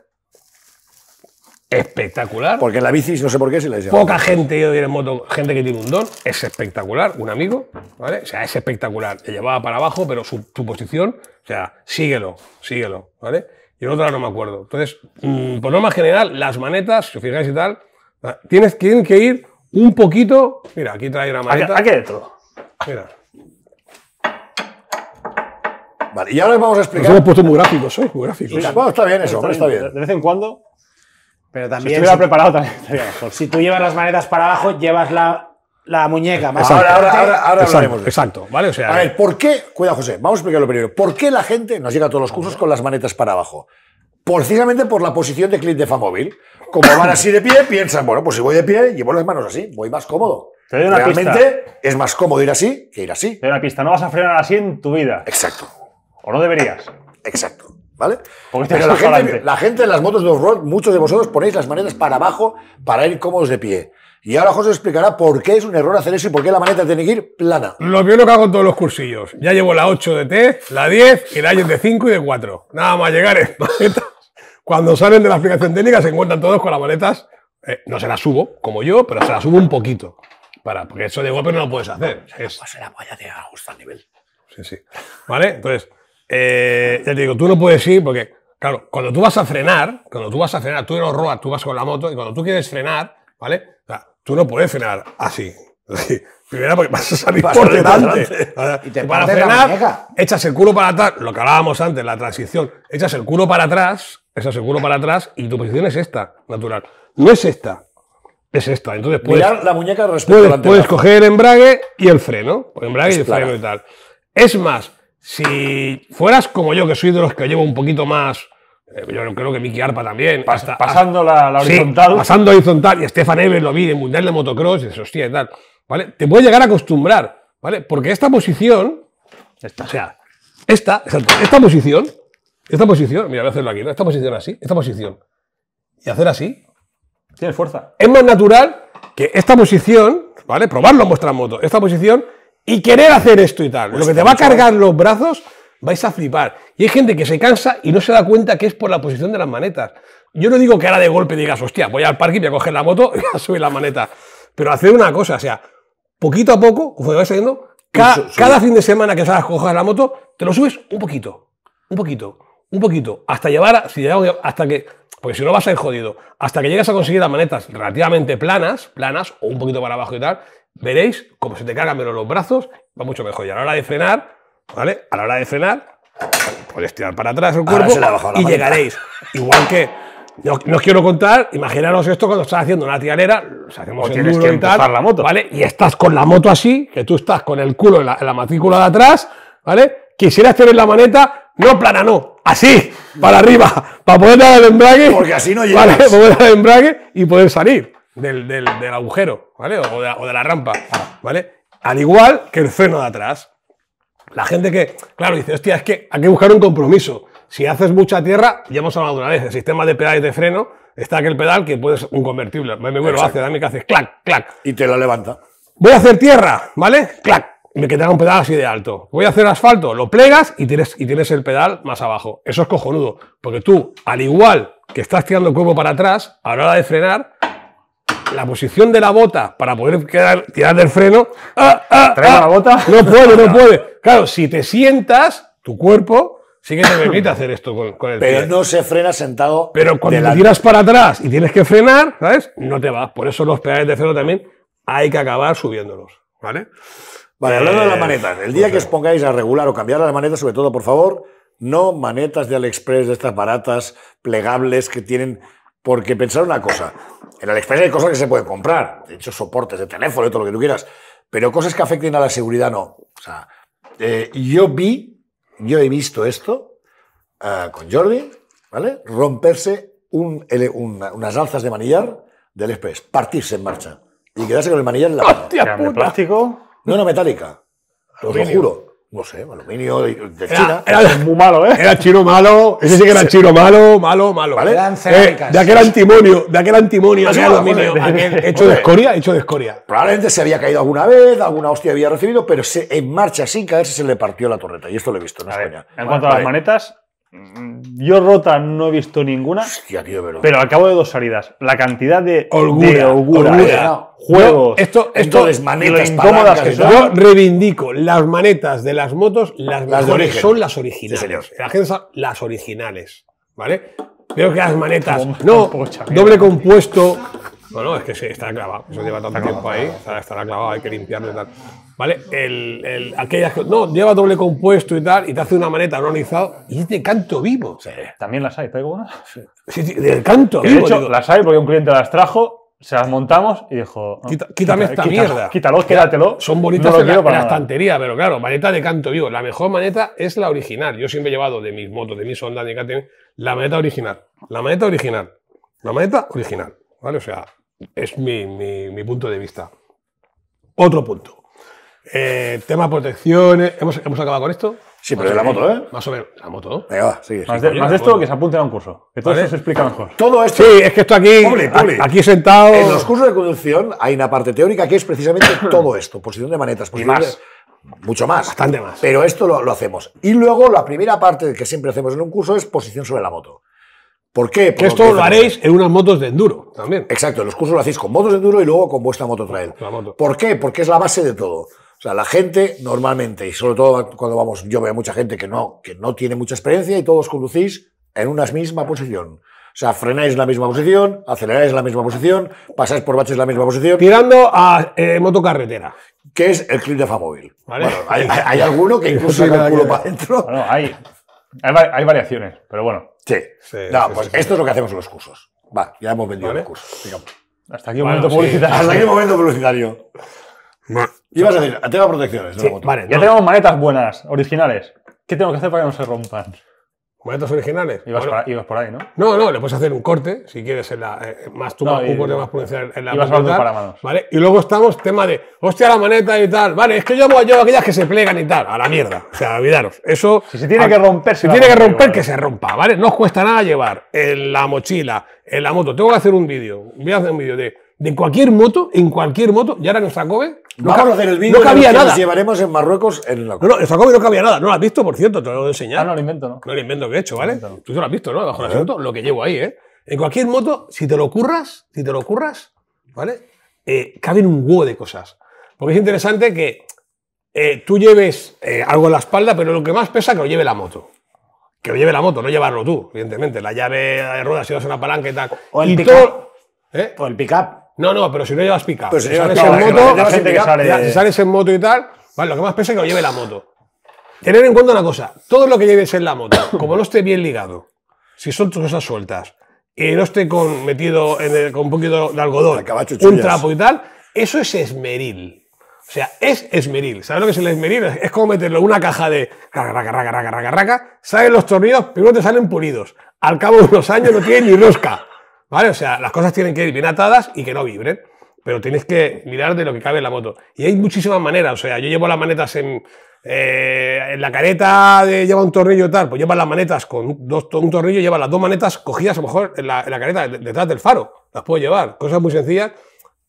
Espectacular. Porque la bici, no sé por qué, si la llaman. Poca gente yo en moto, gente que tiene un don, es espectacular, un amigo, ¿vale? O sea, es espectacular. Le llevaba para abajo, pero su, su posición, o sea, síguelo, síguelo, ¿vale? Y el otro no me acuerdo. Entonces, mm, por norma general, las manetas, si os fijáis y tal, tienes, tienen que ir un poquito. Mira, aquí trae una Aquí, maneta. aquí hay de todo. Mira, Vale, y ahora les vamos a nos explicar. hemos puesto muy gráficos, ¿eh? Muy gráficos. Bueno, está bien eso, está De bien. vez en cuando, Pero si también, estuviera si, preparado también estaría mejor. si tú llevas las manetas para abajo, llevas la, la muñeca más Ahora, ahora, ahora, ahora Exacto, hablaremos de eso. exacto, ¿vale? O sea, A ver, ¿por qué? Cuidado, José, vamos a explicarlo primero. ¿Por qué la gente nos llega a todos los cursos con las manetas para abajo? Precisamente por la posición de clic de Famóvil. Como van así de pie, piensan, bueno, pues si voy de pie, llevo las manos así, voy más cómodo. Te doy una Realmente es más cómodo ir así que ir así. Te doy una pista, no vas a frenar así en tu vida. Exacto, O no deberías. exacto. ¿Vale? Porque te Pero la gente, la gente en las motos de off-road, muchos de vosotros ponéis las manetas para abajo para ir cómodos de pie. Y ahora José os explicará por qué es un error hacer eso y por qué la maneta tiene que ir plana. Lo primero que hago en todos los cursillos. Ya llevo la 8 de T, la 10 y la de 5 y de 4. Nada más llegar [laughs] en maletas. Cuando salen de la aplicación técnica se encuentran todos con las maletas. eh, no se las subo, como yo, pero se las subo un poquito. Para, porque eso de golpe no lo puedes hacer. Es- Pues la polla te ajusta el nivel. sí, sí. ¿Vale? Entonces, eh, ya te digo, tú no puedes ir porque, claro, cuando tú vas a frenar, cuando tú vas a frenar, tú los road, tú vas con la moto y cuando tú quieres frenar, ¿vale? O sea, tú no puedes frenar así. Primero porque vas a salir Vas por delante. Y te para frenar, echas el culo para atrás, lo que hablábamos antes, la transición, echas el culo para atrás, echas el culo para atrás y tu posición es esta, natural. No es esta, es esta. Entonces puedes, Mirar la muñeca respecto puedes, puedes coger el embrague y el freno. El embrague y Es el plana. freno y tal. Es más, si fueras como yo, que soy de los que llevo un poquito más, eh, yo creo que Miki Arpa también, Pas- hasta- pasando la, la Sí, horizontal. pasando horizontal, y Stefan Ever lo vi en Mundial de Motocross, y hostia, y tal. ¿Vale? Te puedes llegar a acostumbrar, ¿vale? Porque esta posición, o sea, esta, esta posición, esta posición, mira, voy a hacerlo aquí, ¿no? Esta posición así, esta posición, y hacer así, Tienes fuerza. es más natural que esta posición, ¿vale? Probarlo en vuestra moto, esta posición, y querer hacer esto y tal. Lo que te va a cargar los brazos, vais a flipar. Y hay gente que se cansa y no se da cuenta que es por la posición de las manetas. Yo no digo que ahora de golpe digas, hostia, voy al parque y voy a coger la moto y voy [laughs] a subir la maneta. Pero hacer una cosa, o sea, poquito a poco, conforme vais saliendo, ca- cada fin de semana que salgas coger la moto, te lo subes un poquito, un poquito, un poquito, hasta llevar, a- si llegamos- hasta que, porque si no vas a ir jodido, hasta que llegues a conseguir las manetas relativamente planas, planas, o un poquito para abajo y tal, veréis cómo se te cargan menos los brazos, va mucho mejor. Y a la hora de frenar, ¿vale? A la hora de frenar, puedes tirar para atrás el cuerpo y llegaréis. Igual que, no, no os quiero contar, imaginaros esto cuando estás haciendo una tialera, o sea, hacemos O tienes que y tal, la moto. ¿vale? Y estás con la moto así, que tú estás con el culo en la, en la matrícula de atrás, ¿vale? Quisieras tener la maneta, no plana, no, así, para arriba, para poder dar el embrague. Porque así no llegas. Para poder dar el embrague y poder salir del, del- del agujero, ¿vale? O de, la- o de la rampa, ¿vale? Al igual que el freno de atrás. La gente que, claro, dice, hostia, es que hay que buscar un compromiso. Si haces mucha tierra, ya hemos hablado una vez, el sistema de pedales de freno, está aquel pedal que puede ser un convertible. BMW lo Exacto. hace, dame que haces clac, clac. Y te la levanta. Voy a hacer tierra, ¿vale? Clac. Y me quedará un pedal así de alto. Voy a hacer asfalto, lo plegas y tienes, y tienes el pedal más abajo. Eso es cojonudo. Porque tú, al igual que estás tirando el cuerpo para atrás, a la hora de frenar, la posición de la bota para poder quedar, tirar del freno. ¡ah, ah, Traigo ah! la bota. No puede, no [laughs] puede. Claro, si te sientas, tu cuerpo sí que te permite hacer esto con, con el Pero pie. no se frena sentado. Pero cuando te delante. tiras para atrás y tienes que frenar, ¿sabes? No te vas. Por eso los pedales de freno también hay que acabar subiéndolos, ¿vale? Vale, hablando de las Eh, manetas. El día que os pongáis a regular o cambiar las manetas, sobre todo, por favor, no manetas de AliExpress, de estas baratas, plegables que tienen. Porque pensar una cosa, en AliExpress hay cosas que se pueden comprar, de hecho, soportes de teléfono y todo lo que tú quieras, pero cosas que afecten a la seguridad no. O sea, eh, yo vi, yo he visto esto ah, con Jordi, ¿vale? Romperse un, unas alzas de manillar del AliExpress, partirse en marcha y quedarse con el manillar en la mano. ¡Hostia Cambio puta! plástico. No, no, metálica. Os lo juro. no sé, aluminio de, de Era, China. era- Muy malo, ¿eh? era chino malo, ese sí que era chino malo, malo, malo. ¿Vale? Eran Eh, cerámicas. de aquel antimonio, de aquel antimonio, Eso, aquel aluminio, aquel hecho de escoria, hecho de escoria. Probablemente se había caído alguna vez, alguna hostia había recibido, pero se- en marcha sin caerse se le partió la torreta. Y esto lo he visto, no A es ver, coña. en cuanto a Vale. las manetas, mm, yo rota no he visto ninguna, Hostia, tío, pero. pero al cabo de dos salidas, la cantidad de Holgura, de holgura, holgura. Juegos, Yo, esto, esto, Entonces, manetas, incómodas que son. Yo reivindico las manetas de las motos, las, Las de mejores origen. son las originales. Sí, señor. La gente sabe las originales, ¿vale? Veo que las manetas, Como no, chaval. doble compuesto. No, no, es que sí, está clavado. Eso lleva tanto tiempo ahí, estará, estará clavado, hay que limpiarlo y tal. ¿Vale? El, el- aquellas que, no, lleva doble compuesto y tal, y te hace una maneta anonizado, y es de canto vivo. también las hay, traigo unas. Sí, sí, de canto Que de vivo. hecho, digo. las hay porque un cliente las trajo, se las montamos y dijo: Quita- quítame esta mierda. Quítalo, quédatelo. Son bonitas no lo en, la, quiero en para la estantería, pero claro, maneta de canto vivo. La mejor maneta es la original. Yo siempre he llevado de mis motos, de mis Honda, de KTM, la maneta original. La maneta original. La maneta original. ¿Vale? O sea, es mi, mi- mi punto de vista. Otro punto. Eh, tema protecciones. ¿Hemos, hemos acabado con esto? Sí, pero de la moto, ¿eh? Más o menos. La moto, ¿no? Venga, va, sigue. Más de, más de esto que se apunten a un curso. Que todo Vale. eso se explica mejor. Todo esto. Sí, es que esto aquí, Publi, publi. aquí sentado. En los cursos de conducción hay una parte teórica que es precisamente [coughs] todo esto, posición de manetas, posición más. de- mucho más. Bastante más. Pero esto lo, lo hacemos. Y luego la primera parte que siempre hacemos en un curso es posición sobre la moto. ¿Por qué? Por lo esto lo haréis en unas motos de enduro también. Exacto, en los cursos lo hacéis con motos de enduro y luego con vuestra moto trail. La moto. ¿Por qué? Porque es la base de todo. O sea, la gente normalmente, y sobre todo cuando vamos, yo veo mucha gente que no, que no tiene mucha experiencia y todos conducís en una misma posición. O sea, frenáis en la misma posición, aceleráis en la misma posición, pasáis por baches en la misma posición, Tirando a eh, motocarretera. que es el clip de Famóvil. Vale. Bueno, hay, hay- hay alguno que [laughs] incluso saca el culo para adentro. Bueno, hay, hay, hay variaciones, pero bueno. Sí. Sí, no, sí, pues sí, sí. esto es lo que hacemos en los cursos. Va, ya hemos vendido Vale. el curso. digamos. Hasta aquí un Bueno, momento sí. publicitario. Hasta aquí el momento publicitario. Ibas a decir, tema protecciones. Sí, vale, Ya no. tenemos manetas buenas, originales. ¿Qué tengo que hacer para que no se rompan? Manetas originales. Ibas, Bueno, por, ibas por ahí, ¿no? No, no, le puedes hacer un corte, si quieres, en la, eh, más tú, No, más- y- un corte más pronunciado en la ibas tal, para manos. ¿Vale? Y luego estamos, tema de, hostia, la maneta y tal. Vale, es que yo voy yo aquellas que se plegan y tal. A la mierda. O sea, olvidaros. Eso. Si se tiene que romper, se si va a tiene que romper romper, igual. que se rompa, ¿vale? No os cuesta nada llevar en la mochila, en la moto. Tengo que hacer un vídeo. Voy a hacer un vídeo de, de cualquier moto, en cualquier moto. Y ahora en nuestra Kobe. Vamos a hacer el vídeo No en el cabía que nada. nos llevaremos en Marruecos en la No, no, nuestra Kobe no cabía nada. No lo has visto, por cierto, te lo voy a enseñar. Ah, no, lo invento, ¿no? No el invento que he hecho, ¿vale? Tú te lo has visto, ¿no? Bajo el asiento, lo que llevo ahí, ¿eh? En cualquier moto, si te lo curras, si te lo curras, ¿vale? Eh, caben un huevo de cosas. Porque es interesante que eh, tú lleves eh, algo en la espalda, pero lo que más pesa que lo lleve la moto. Que lo lleve la moto, no llevarlo tú, evidentemente. La llave de ruedas, si das una palanca y tal. O el y pick-up. todo- ¿Eh? O el pick-up. No, no, pero si no llevas pica. Pero si si llevas sales en moto, la gente que sale- ya, si sales en moto y tal, vale, lo que más pesa es que lo lleve la moto. Tener en cuenta una cosa, todo lo que lleves en la moto, como no esté bien ligado, si son tus cosas sueltas, y no esté con, metido en el- con un poquito de algodón, un trapo y tal, eso es esmeril. O sea, es esmeril. ¿Sabes lo que es el esmeril? Es- Es como meterlo en una caja de raca, raca, raca, raca, raca, raca, salen los tornillos, primero te salen pulidos. Al cabo de unos años no tienen ni rosca. ¿Vale? O sea, las cosas tienen que ir bien atadas y que no vibren. Pero tienes que mirar de lo que cabe en la moto. Y hay muchísimas maneras. O sea, yo llevo las manetas en, eh, en la careta de lleva un tornillo y tal. Pues lleva las manetas con dos, un tornillo, lleva las dos manetas cogidas a lo mejor en la, en la careta, de- detrás del faro. Las puedo llevar. Cosas muy sencillas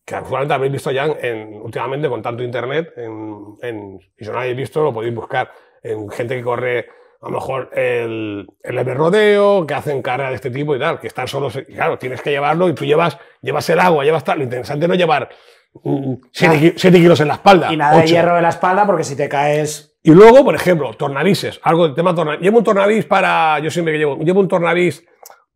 que seguramente habéis visto ya en, en- últimamente con tanto internet. Y si no lo habéis visto, lo podéis buscar en gente que corre a lo mejor el, el Ever rodeo, que hacen carreras de este tipo y tal, que están solos. y Claro, tienes que llevarlo y tú llevas, llevas el agua, llevas tal. Lo interesante no es llevar 7 kilos en la espalda. Y nada de ocho. hierro en la espalda porque si te caes. Y luego, por ejemplo, tornavises, algo del tema tornavis. Llevo un tornavis para, yo siempre que llevo, llevo un tornavis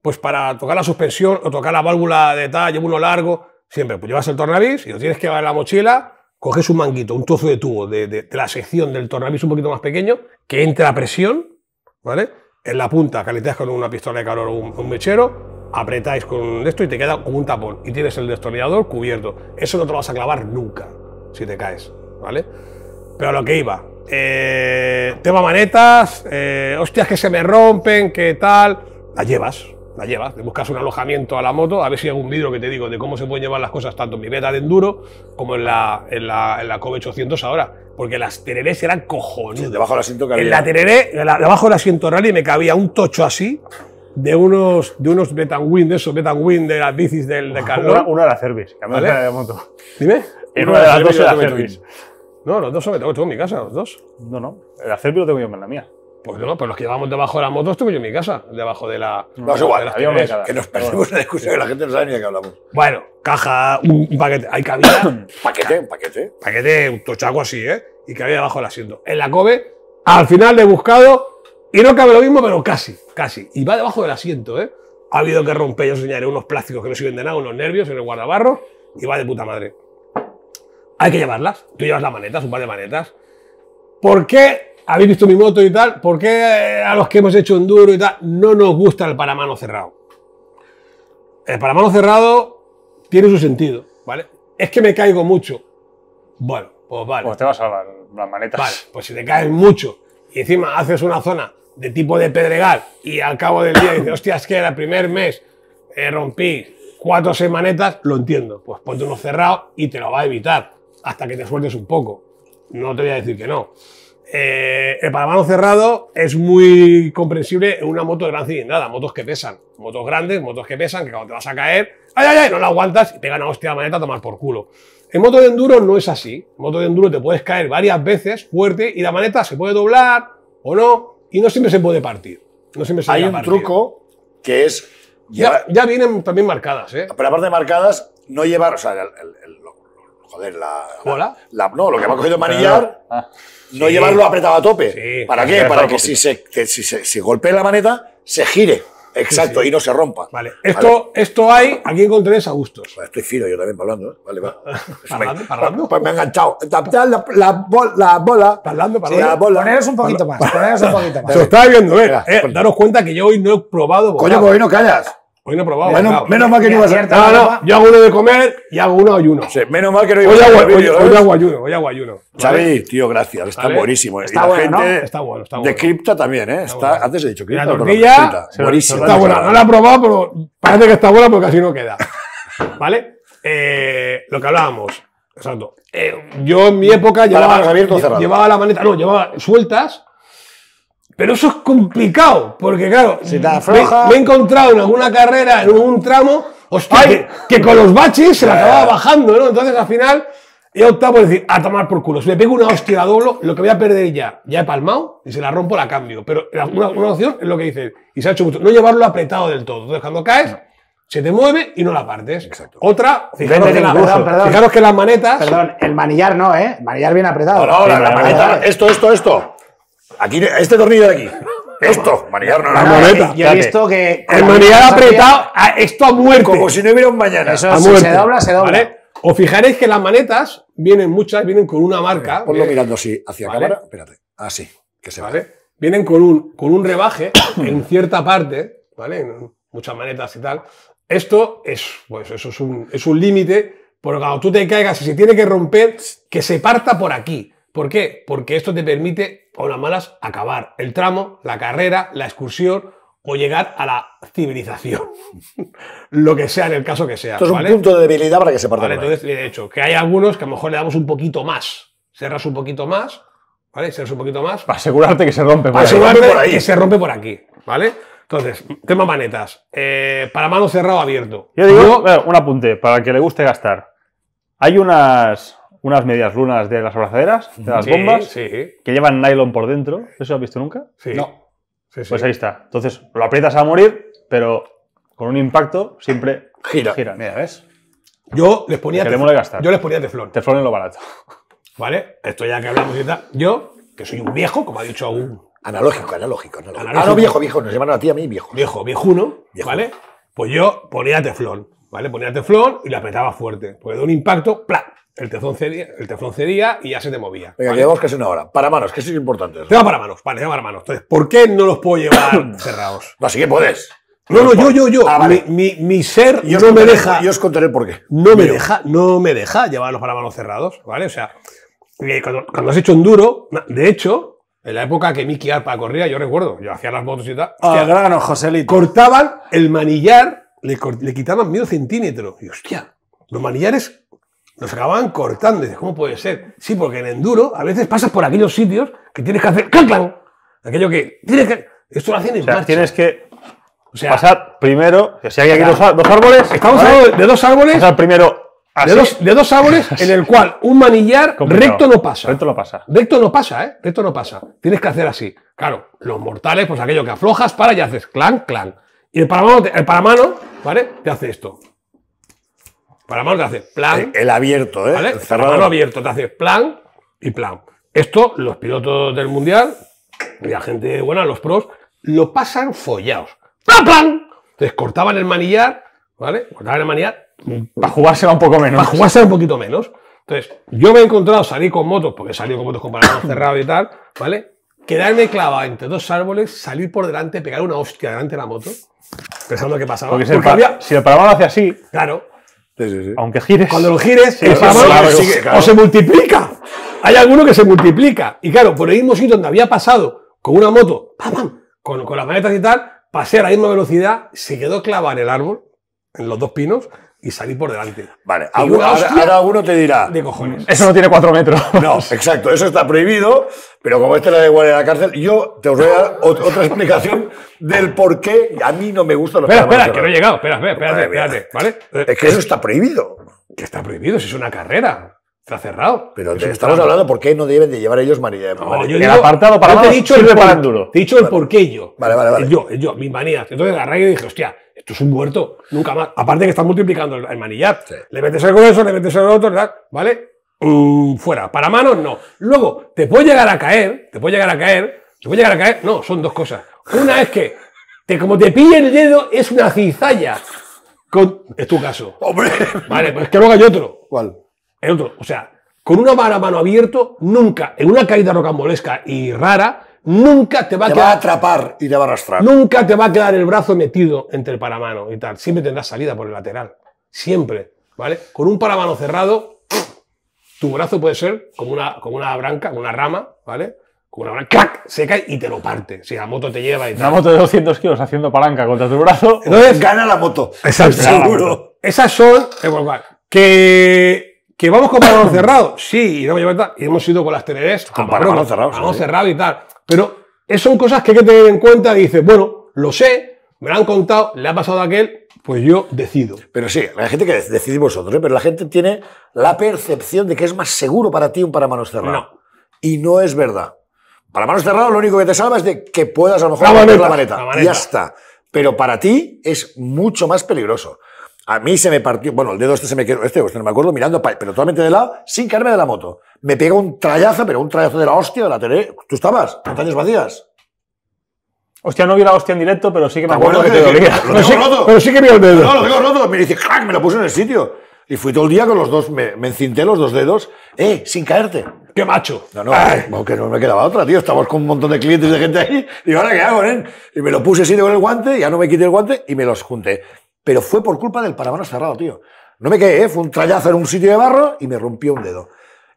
pues para tocar la suspensión o tocar la válvula de tal, llevo uno largo, siempre, pues llevas el tornavis y lo tienes que llevar en la mochila, coges un manguito, un trozo de tubo de, de- de la sección del tornavis un poquito más pequeño, que entre a presión, ¿vale? En la punta calentáis con una pistola de calor o un, mechero, apretáis con esto y te queda como un tapón y tienes el destornillador cubierto. Eso no te lo vas a clavar nunca si te caes, ¿vale? Pero a lo que iba. Eh, tema manetas, eh, hostias que se me rompen, que tal. Las llevas. La llevas. Te buscas un alojamiento a la moto, a ver si hay algún vídeo que te digo de cómo se pueden llevar las cosas tanto en mi beta de enduro como en la, en la, en la Kobe 800 ahora. Porque las tererés eran cojonudas. Debajo del asiento que En la tereré, la- debajo del asiento rally me cabía un tocho así de unos, de unos Betanwin, de esos Betanwin de las bicis del de Una, Carlón. una era Cervis, que a mí me ¿Vale? de moto. Dime. En una de las dos Cervis, era yo tuve Cervis. No, los dos son tengo, tengo en mi casa, los dos. No, no. El Cervis lo tengo yo en la mía. Pues no, pero los que llevamos debajo de la moto tengo yo en mi casa, debajo de la. No, es igual, de las una cada. Que nos perdemos en la discusión que la gente no sabe ni de qué hablamos. Bueno, caja, un, paquete. Hay cabida, [coughs] Paquete, un paquete. paquete, un tochaco así, ¿eh? Y cabida debajo del asiento. En la Kobe, al final le he buscado y no cabe lo mismo, pero casi, casi. Y va debajo del asiento, ¿eh? Ha habido que romper, yo enseñaré unos plásticos que no sirven de nada, unos nervios en el guardabarro y va de puta madre. Hay que llevarlas. Tú llevas las manetas, un par de manetas. ¿Por qué habéis visto mi moto y tal? ¿Por qué eh, a los que hemos hecho enduro y tal no nos gusta el paramano cerrado? El paramano cerrado tiene su sentido, ¿vale? Es que me caigo mucho. Bueno, pues vale. Pues te va a salvar las manetas. Vale, pues si te caes mucho y encima haces una zona de tipo de pedregal y al cabo del día dices, hostia, es que el primer mes eh, rompí cuatro o seis manetas, lo entiendo. Pues ponte uno cerrado y te lo va a evitar hasta que te sueltes un poco. No te voy a decir que no. Eh, el paramano cerrado es muy comprensible en una moto de gran cilindrada, motos que pesan, motos grandes, motos que pesan, que cuando te vas a caer, ¡ay, ay, ay! No la aguantas y pega una hostia a la maneta a tomar por culo. En moto de enduro no es así. En moto de enduro te puedes caer varias veces fuerte y la maneta se puede doblar o no, y no siempre se puede partir. No siempre se Hay un partir. truco que es Ya, llevar, ya vienen también marcadas, ¿eh? pero aparte de marcadas, no llevar, o sea, el, el- el- joder, la, ¿Bola? la- no, lo que me ha cogido el manillar, Ah, no Sí. llevarlo apretado a tope. Sí. ¿Para qué? Para que si se, que si se si golpee la maneta, se gire. Exacto, Sí, sí. y no se rompa. Vale. Esto, esto hay aquí en Contres a gustos. Bueno, estoy fino yo también hablando, ¿eh? Vale, va. [laughs] Parlando, parlando. Pues me ha enganchado. La, la, la bol- la bola. Parlando, Sí, parlando. la bola. Poneros un poquito más, poneros un poquito [laughs] más. Se lo estaba viendo, ¿eh? Venga, Eh, pues- daros cuenta que yo hoy no he probado Coño, pues hoy no callas. Hoy no he probado Menos, menos mal que no ibas a... Cierta. No, no, yo hago uno de comer y hago uno ayuno. Sí, menos mal que no Hoy ibas a hago, hacer hoy, hoy hago ayuno, hoy hago ayuno. ¿vale? Xavi, tío, gracias. Está Vale. buenísimo. Está y la bueno, Está bueno, está de bueno. cripta también, ¿eh? Está, bueno. Antes he dicho cripta. la tortilla Buenísimo. Está buena, no la he probado, pero parece que está buena porque así no queda. [laughs] ¿Vale? Eh, lo que hablábamos. Exacto. Eh, yo en mi época llevaba, llevaba la maneta, no, llevaba sueltas. Pero eso es complicado, porque claro, Si te me, afloja- me he encontrado en alguna carrera, en un tramo, hostia, que, que con los baches se la acababa bajando, ¿no? Entonces al final he optado por decir, a tomar por culo. Si me pego una hostia a doblo, lo que voy a perder ya, ya he palmado, y si la rompo la cambio. Pero una, una opción es lo que dices, y se ha hecho mucho, no llevarlo apretado del todo. Entonces cuando caes, se te mueve y no la partes. Exacto. Otra, fijaros que, la-. Perdón, perdón. fijaros que las manetas... Perdón, el manillar no, ¿eh? El manillar bien apretado. No, no, la, la maneta. Esto, esto, esto. Aquí, este tornillo de aquí. Esto. Manillar no, no, La no. moneta. Yo he visto que. El manillar apretado, a- esto a muerte. Como si no hubiera un mañana. Eso a si muerte. se dobla, se dobla. ¿Vale? Os fijaréis que las manetas vienen muchas, vienen con una marca. Ponlo ¿eh? mirando así hacia Vale. cámara. Espérate. Así. Que se ¿vale? Vienen con un, con un rebaje [coughs] en cierta parte, ¿vale? En muchas manetas y tal. Esto es, pues eso es un, es un límite, porque cuando tú te caigas y se tiene que romper, que se parta por aquí. ¿Por qué? Porque esto te permite, a unas malas, acabar el tramo, la carrera, la excursión o llegar a la civilización. [laughs] Lo que sea en el caso que sea. Esto es un ¿vale? punto de debilidad para que se parta Vale, entonces, de hecho, que hay algunos que a lo mejor le damos un poquito más. Cerras un poquito más, ¿vale? Cerras un poquito más. Para asegurarte que se rompe. por Para ahí. asegurarte por ahí. que se rompe por aquí, ¿vale? Entonces, tema manetas. Eh, para mano cerrado abierto. Yo digo, bueno, un apunte, para el que le guste gastar. Hay unas, unas medias lunas de las abrazaderas, de las Sí, bombas, Sí, que llevan nylon por dentro. ¿Eso lo has visto nunca? sí. No. Sí, sí. Pues ahí está. Entonces, lo aprietas a morir, pero con un impacto siempre Gira. gira. Mira, ¿ves? Yo les ponía Que le teflón. mole gastar. Yo les ponía teflón, Teflón en lo barato. ¿vale? Esto ya que hablamos y tal. Yo, que soy un viejo, como ha dicho un Analógico, analógico, analógico. Analógico. Ah, no, viejo, viejo. Nos llaman a ti, a mí, viejo. viejo, viejuno, Viejo. ¿vale? Pues yo ponía teflón, ¿vale? Ponía teflón y lo apretaba fuerte. Porque de un impacto, ¡plá! El teflón cedía, el teflón cedía y ya se te movía. Venga, ¿vale? llevamos casi una hora. Para manos, que eso es importante. Tema para manos, vale, tema para manos. Entonces, ¿por qué no los puedo llevar [coughs] cerrados? No, sí que puedes. No, no, yo, yo, yo. Ah, vale. mi, mi, mi ser Y os no me deja. Y os contaré por qué. no me Mío. deja, no me deja llevarlos para manos cerrados, ¿vale? O sea, eh, cuando, cuando has hecho enduro, na- de hecho, En la época que Miki Arpa corría, yo recuerdo, yo hacía las motos y tal. Ah, hostia, grano, Joselito. cortaban el manillar, le, quitaban medio centímetro. Y hostia, los manillares los acababan cortando. Dices, ¿cómo puede ser? Sí, porque en enduro a veces pasas por aquellos sitios que tienes que hacer ¡clan, clan! Aquello que tienes que. Esto lo hacen en O sea, marcha. tienes que o sea, pasar primero. Si hay aquí dos, dos árboles, estamos ¿vale? hablando de dos árboles, pasar primero así. de dos, de dos árboles [laughs] en el cual un manillar complicado. recto no pasa. Recto no pasa. Recto no pasa, ¿eh? Recto no pasa. Tienes que hacer así. Claro, los mortales, pues aquello que aflojas, para y haces clan, clan. Y el paramano, te- el paramano ¿vale? Te hace esto. Paramano te hace plan, El abierto, ¿eh? ¿vale? El El cerrado. paramano abierto te hace plan y plan. Esto, los pilotos del mundial y la gente buena, los pros, lo pasan follados. ¡Plan, plan! Entonces cortaban el manillar, ¿vale? Cortaban el manillar Para jugársela un poco menos. para jugarse un poquito menos. Entonces, yo me he encontrado salir con motos, porque he salido con motos con paradas [clears throat] cerrado y tal, ¿vale? Quedarme clavado entre dos árboles, salir por delante, pegar una hostia delante de la moto, pensando que pasaba. Porque si el, Porque había, si el paramano hace así, claro, Sí, sí, sí. aunque gires. cuando lo gires, el eso paramano claro, sigue- claro. o se multiplica. Hay alguno que se multiplica. Y claro, por el mismo sitio donde había pasado con una moto, ¡pam, pam! Con, con las manetas y tal, pasé a la misma velocidad, se quedó clavado en el árbol, en los dos pinos, y salí por delante. Vale, alguno- ahora, ahora alguno te dirá. de cojones. Eso no tiene cuatro metros. No, exacto, eso está prohibido, pero como este le da igual en la cárcel, yo te os voy a dar ot- otra explicación del por qué a mí no me gustan los Espera, espera, que no he llegado. Espera, espera, espérate, espérate, ¿vale? Es que eso está prohibido. Que está prohibido, si es una carrera. Está cerrado. Pero te estamos hablando por qué no deben de llevar ellos manilla. No, manilla. yo El digo- apartado para yo te he dicho el por-. Te he dicho el por qué yo. Vale, vale, vale. El yo, el yo, mis manías. Entonces agarré y dije, hostia, esto es un muerto. Nunca más. Aparte que están multiplicando el, el manillar. Sí. Le metes el grueso, le metes el otro, ¿verdad? ¿vale? Mm, fuera. Para manos, no. Luego, te puede llegar a caer, te puede llegar a caer, te puede llegar a caer. No, son dos cosas. Una es que, te, como te pille el dedo, es una cizalla. Con, es tu caso. ¡Hombre! Vale, pues es que luego hay otro. ¿Cuál? El otro. O sea, con una mano a mano abierto, nunca, en una caída rocambolesca y rara, nunca te va a Te va a quedar. atrapar y te va a arrastrar. Nunca te va a quedar el brazo metido entre el paramano y tal. Siempre tendrás salida por el lateral. Siempre. ¿Vale? Con un paramano cerrado, tu brazo puede ser como una, como una branca, como una rama, ¿vale? Como una branca, ¡clac! se cae y te lo parte. Si la moto te lleva y Una tal. moto de 200 kilos haciendo palanca contra tu brazo. Entonces, Gana la moto. Exacto. Seguro. Esas son. eh, bueno, vale. Que, que vamos con paranos cerrados. Sí, y, no me lleva tal, y hemos ido con las teneres. Con paramanos cerrados, Paramanos sí. cerrados y tal. Pero son cosas que hay que tener en cuenta. Y dices, bueno, lo sé, me lo han contado, le ha pasado a aquel, pues yo decido. Pero sí, la gente que decidís vosotros, ¿eh? pero la gente tiene la percepción de que es más seguro para ti un paramanos cerrado. No. Y no es verdad. Paramanos cerrado lo único que te salva es de que puedas a lo mejor La maneta, la la maneta. Ya está. Pero para ti es mucho más peligroso. A mí se me partió, bueno, el dedo este se me quedó, este, este no me acuerdo, mirando, pero totalmente de lado, sin caerme de la moto. Me pega un trayazo, pero un trayazo de la hostia, de la tele. ¿Tú estabas? ¿Montañas vacías? Hostia, no vi la hostia en directo, pero sí que me ¿Te acuerdo que acuerdas te dolía. Lo tengo [laughs] roto. pero sí que vio el dedo. No, lo tengo roto. Me dice, crack, me lo puse en el sitio. Y fui todo el día con los dos, me, me encinté los dos dedos, eh, sin caerte. ¡Qué macho! No, no, Ay. no, que no me quedaba otra, tío. Estamos con un montón de clientes de gente ahí. Y ahora, ¿qué hago, nen? Y me lo puse así con el guante, ya no me quité el guante y me los junté. Pero fue por culpa del paramanos cerrado, tío. No me quedé, ¿eh? Fue un trayazo en un sitio de barro y me rompió un dedo.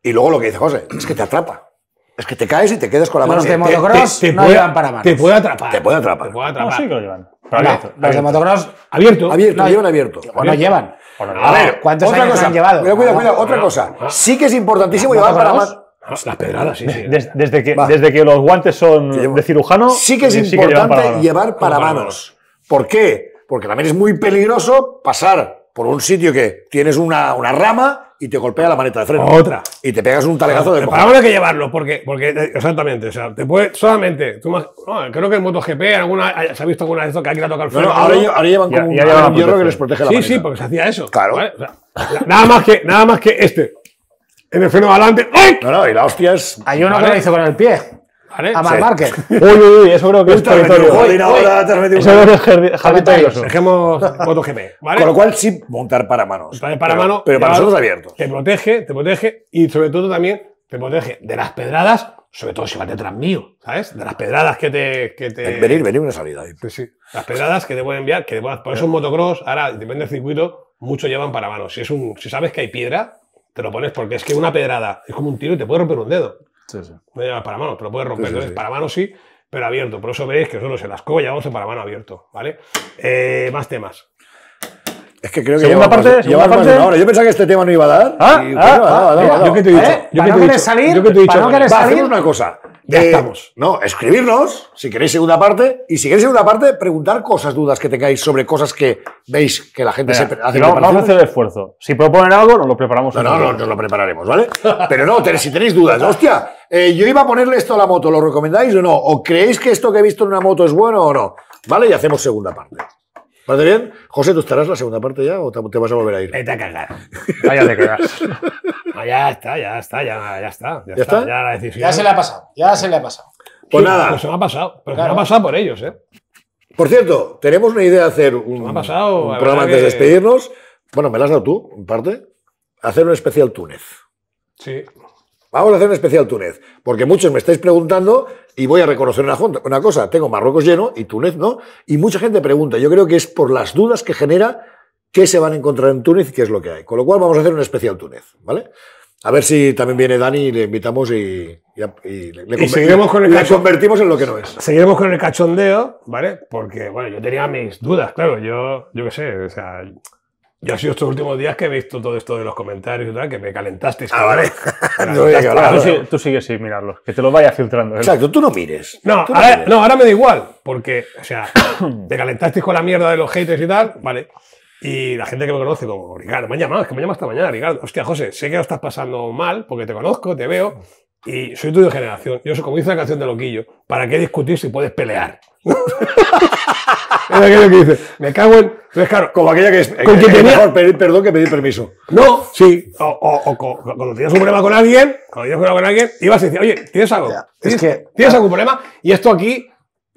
Y luego lo que dice José, es que te atrapa. Es que te caes y te quedas con la mano. Los de Te- motocross no puede, llevan paramanos. te puede atrapar. Te puede atrapar. Te puede No, atrapar. sí que lo llevan. Pero No, abierto, los de motocross Abierto. Abierto, No, llevan abierto. bueno, llevan. Bueno, A no. ver, ¿cuántos otra años cosa. han llevado? Cuidado, cuidado, No, cuidado. no, otra no, cosa. no. Sí que es importantísimo llevar ¿Motocross? paramanos. Ah, Las pedradas, sí, sí. Des- desde, que, desde que los guantes son Sí, de cirujano, Sí que es llevan importante paramanos. llevar paramanos. ¿Por qué? Porque también es muy peligroso pasar por un sitio que tienes una, una rama y te golpea la maneta de freno. Otra. Y te pegas un talegazo de cojones. parámetro hay que llevarlo, porque, porque eh, exactamente, o sea, te puede solamente, tú más- no, creo que en MotoGP alguna, se ha visto alguna de esto que alguien ha tocado el No, freno. no, ahora, ¿no? ahora llevan Ya- como un, ya llevan un hierro que les protege la Sí, maneta. sí, porque se hacía eso. Claro. ¿vale? O sea, nada, más que, nada más que este. En el freno de adelante. ¡ay! No, no, y la hostia es... Hay uno que Vale. lo hizo con el pie. ¿Vale? A. Márquez. [laughs] Uy, uy, uy, eso creo que es un territorio. jolín ahora, te has metido un Eso es jardín jardín peligroso. Dejemos [laughs] MotoGP. ¿vale? Con lo cual sí montar. Para, para mano, Pero, pero para nosotros abiertos. Te protege, te protege y sobre todo también te protege de las pedradas, sobre todo si vas detrás mío, ¿sabes? De las pedradas que te. Que te Venir, venir una salida. ahí. Sí, sí. Las pedradas que te pueden enviar, que te por eso en motocross, ahora depende del circuito, muchos llevan para manos. Si, es un, si sabes que hay piedra, te lo pones porque es que una pedrada es como un tiro y te puede romper un dedo. Sí, sí. No llevas para mano, te lo puedes romper. Sí, Entonces, sí. para mano sí, pero abierto. Por eso veis que nosotros en la escoba llevamos el para mano abierto, ¿vale? Eh, más temas. Es que creo que más- parte, de parte. una hora. Yo pensaba que este tema no iba a dar. Ah, y, ah, bueno, ah, mira, dado. Yo que te he dicho. ¿Eh? Yo que no te he dicho. salir, Yo que te he dicho. no Va, salir. hacemos una cosa. Ya Eh, estamos. No, escribirnos, si queréis segunda parte, y si queréis segunda parte, preguntar cosas, dudas que tengáis sobre cosas que veis que la gente se hace vamos, vamos a hacer el esfuerzo. Si proponen algo, nos lo preparamos. No, no, no, nos lo prepararemos, ¿vale? Pero no, ten- si tenéis dudas, hostia, eh, yo iba a ponerle esto a la moto, ¿lo recomendáis o no? ¿O creéis que esto que he visto en una moto es bueno o no? ¿Vale? Y hacemos segunda parte. ¿Parece bien? José, ¿tú estarás la segunda parte ya o te, vas a volver a ir? Vete a cagar. [laughs] Vaya te quedas. No, ya está, ya está, ya, ya está. Ya, ¿Ya está? Ya la decisión. Ya se le ha pasado, ya se le ha pasado. Pues Sí, nada. Pues se me ha pasado. Pero se Claro. me ha pasado por ellos, ¿eh? Por cierto, tenemos una idea de hacer un, Me ha pasado, un la programa antes de que- despedirnos. Bueno, me lo has dado tú, en parte. Hacer un especial Túnez. Sí. Vamos a hacer un especial Túnez, porque muchos me estáis preguntando y voy a reconocer una, cosa, tengo Marruecos lleno y Túnez no, y mucha gente pregunta, yo creo que es por las dudas que genera qué se van a encontrar en Túnez y qué es lo que hay. Con lo cual vamos a hacer un especial Túnez, ¿vale? A ver si también viene Dani y le invitamos y, y- y le, le Y seguiremos con el le convertimos en lo que no es. Seguiremos con el cachondeo, ¿vale? Porque, bueno, yo tenía mis dudas, claro. Yo, yo qué sé, o sea, yo ha sido estos últimos días que he visto todo esto de los comentarios y tal, que me calentasteis. Ah, vale. No [laughs] hablar. Tú, sigue- tú sigues sin mirarlos, que te los vaya filtrando. ¿eh? Exacto, tú no mires. No, Tú ahora, mires. no, ahora me da igual, porque, o sea, [coughs] te calentasteis con la mierda de los haters y tal, ¿vale? Y la gente que me conoce como, Ricardo, me han llamado, es que me llama esta mañana, Ricardo. Hostia, José, sé que lo estás pasando mal, porque te conozco, te veo, y soy tu de generación. Yo soy como dice la canción de Loquillo, ¿para qué discutir si puedes pelear? es aquello que dice, me cago en... Entonces, claro, Como aquella que es, Con es que tenía- mejor pedir perdón que pedir permiso. no, sí, o, o- cuando tienes un problema con alguien, cuando tienes un problema con alguien, ibas a decir, oye, ¿tienes algo? Ya, es ¿Tienes, que- ¿tienes algún problema? Y esto aquí,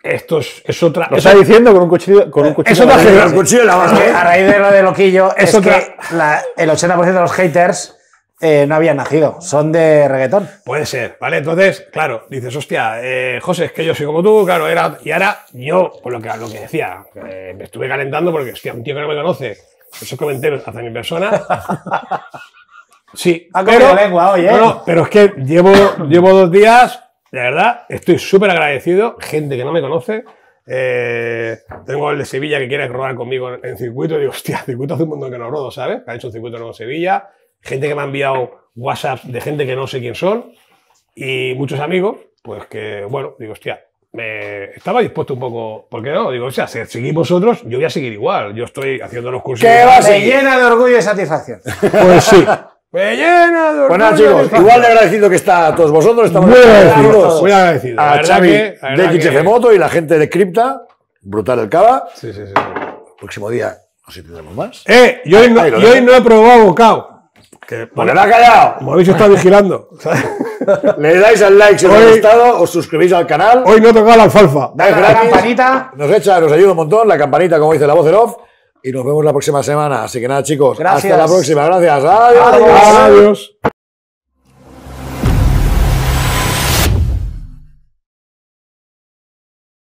esto es, es otra... Lo es está diciendo con un cuchillo. Con un cuchillo Eso te hace- Con el cuchillo la. Es a raíz de lo de Loquillo, es, Es otra- que la- el 80% de los haters eh, no habían nacido, son de reggaetón. Puede ser, ¿vale? Entonces, claro, dices, hostia, eh, José, es que yo soy como tú, claro, era. Y ahora yo, por lo que, lo que decía, eh, me estuve calentando porque, hostia, un tío que no me conoce, esos comentarios hacia mi persona. Sí, Ha comido lengua hoy, ¿eh? No, no, pero es que llevo, llevo dos días, de verdad, estoy súper agradecido. Gente que no me conoce. eh, tengo el de Sevilla que quiere rodar conmigo en, en circuito. Y digo, hostia, circuito hace un montón que no rodo, ¿sabes? Ha hecho un circuito nuevo en Sevilla. Gente que me ha enviado WhatsApp de gente que no sé quién son. Y muchos amigos, pues que, bueno, digo, hostia, me estaba dispuesto un poco. ¿Por qué no? Digo, o sea, si seguís vosotros, yo voy a seguir igual. Yo estoy haciendo los cursos. ¿Qué vas a Me seguir? llena de orgullo y satisfacción. [laughs] Pues sí. Me llena de Pues orgullo chicos, satisfacción. igual de agradecido que está a todos vosotros. Estamos Muy agradecido, agradecidos muy agradecido. A Xavi que- de que- XF Moto y la gente de Cripta. Brutal el cava. Sí, sí, sí. Próximo día, no sé si tendremos más. Eh, yo hoy no, yo hoy no he probado bocado. Que, me ha callado. como habéis estado vigilando. ¿sabes? [laughs] Le dais al like si os ha gustado, os suscribís al canal. Hoy no he tocado la alfalfa. Dais La gratis. campanita. Nos echa, nos ayuda un montón. La campanita, como dice la voz en off. Y nos vemos la próxima semana. Así que nada, chicos. Gracias. Hasta la próxima. Gracias. Adiós. Adiós. Adiós.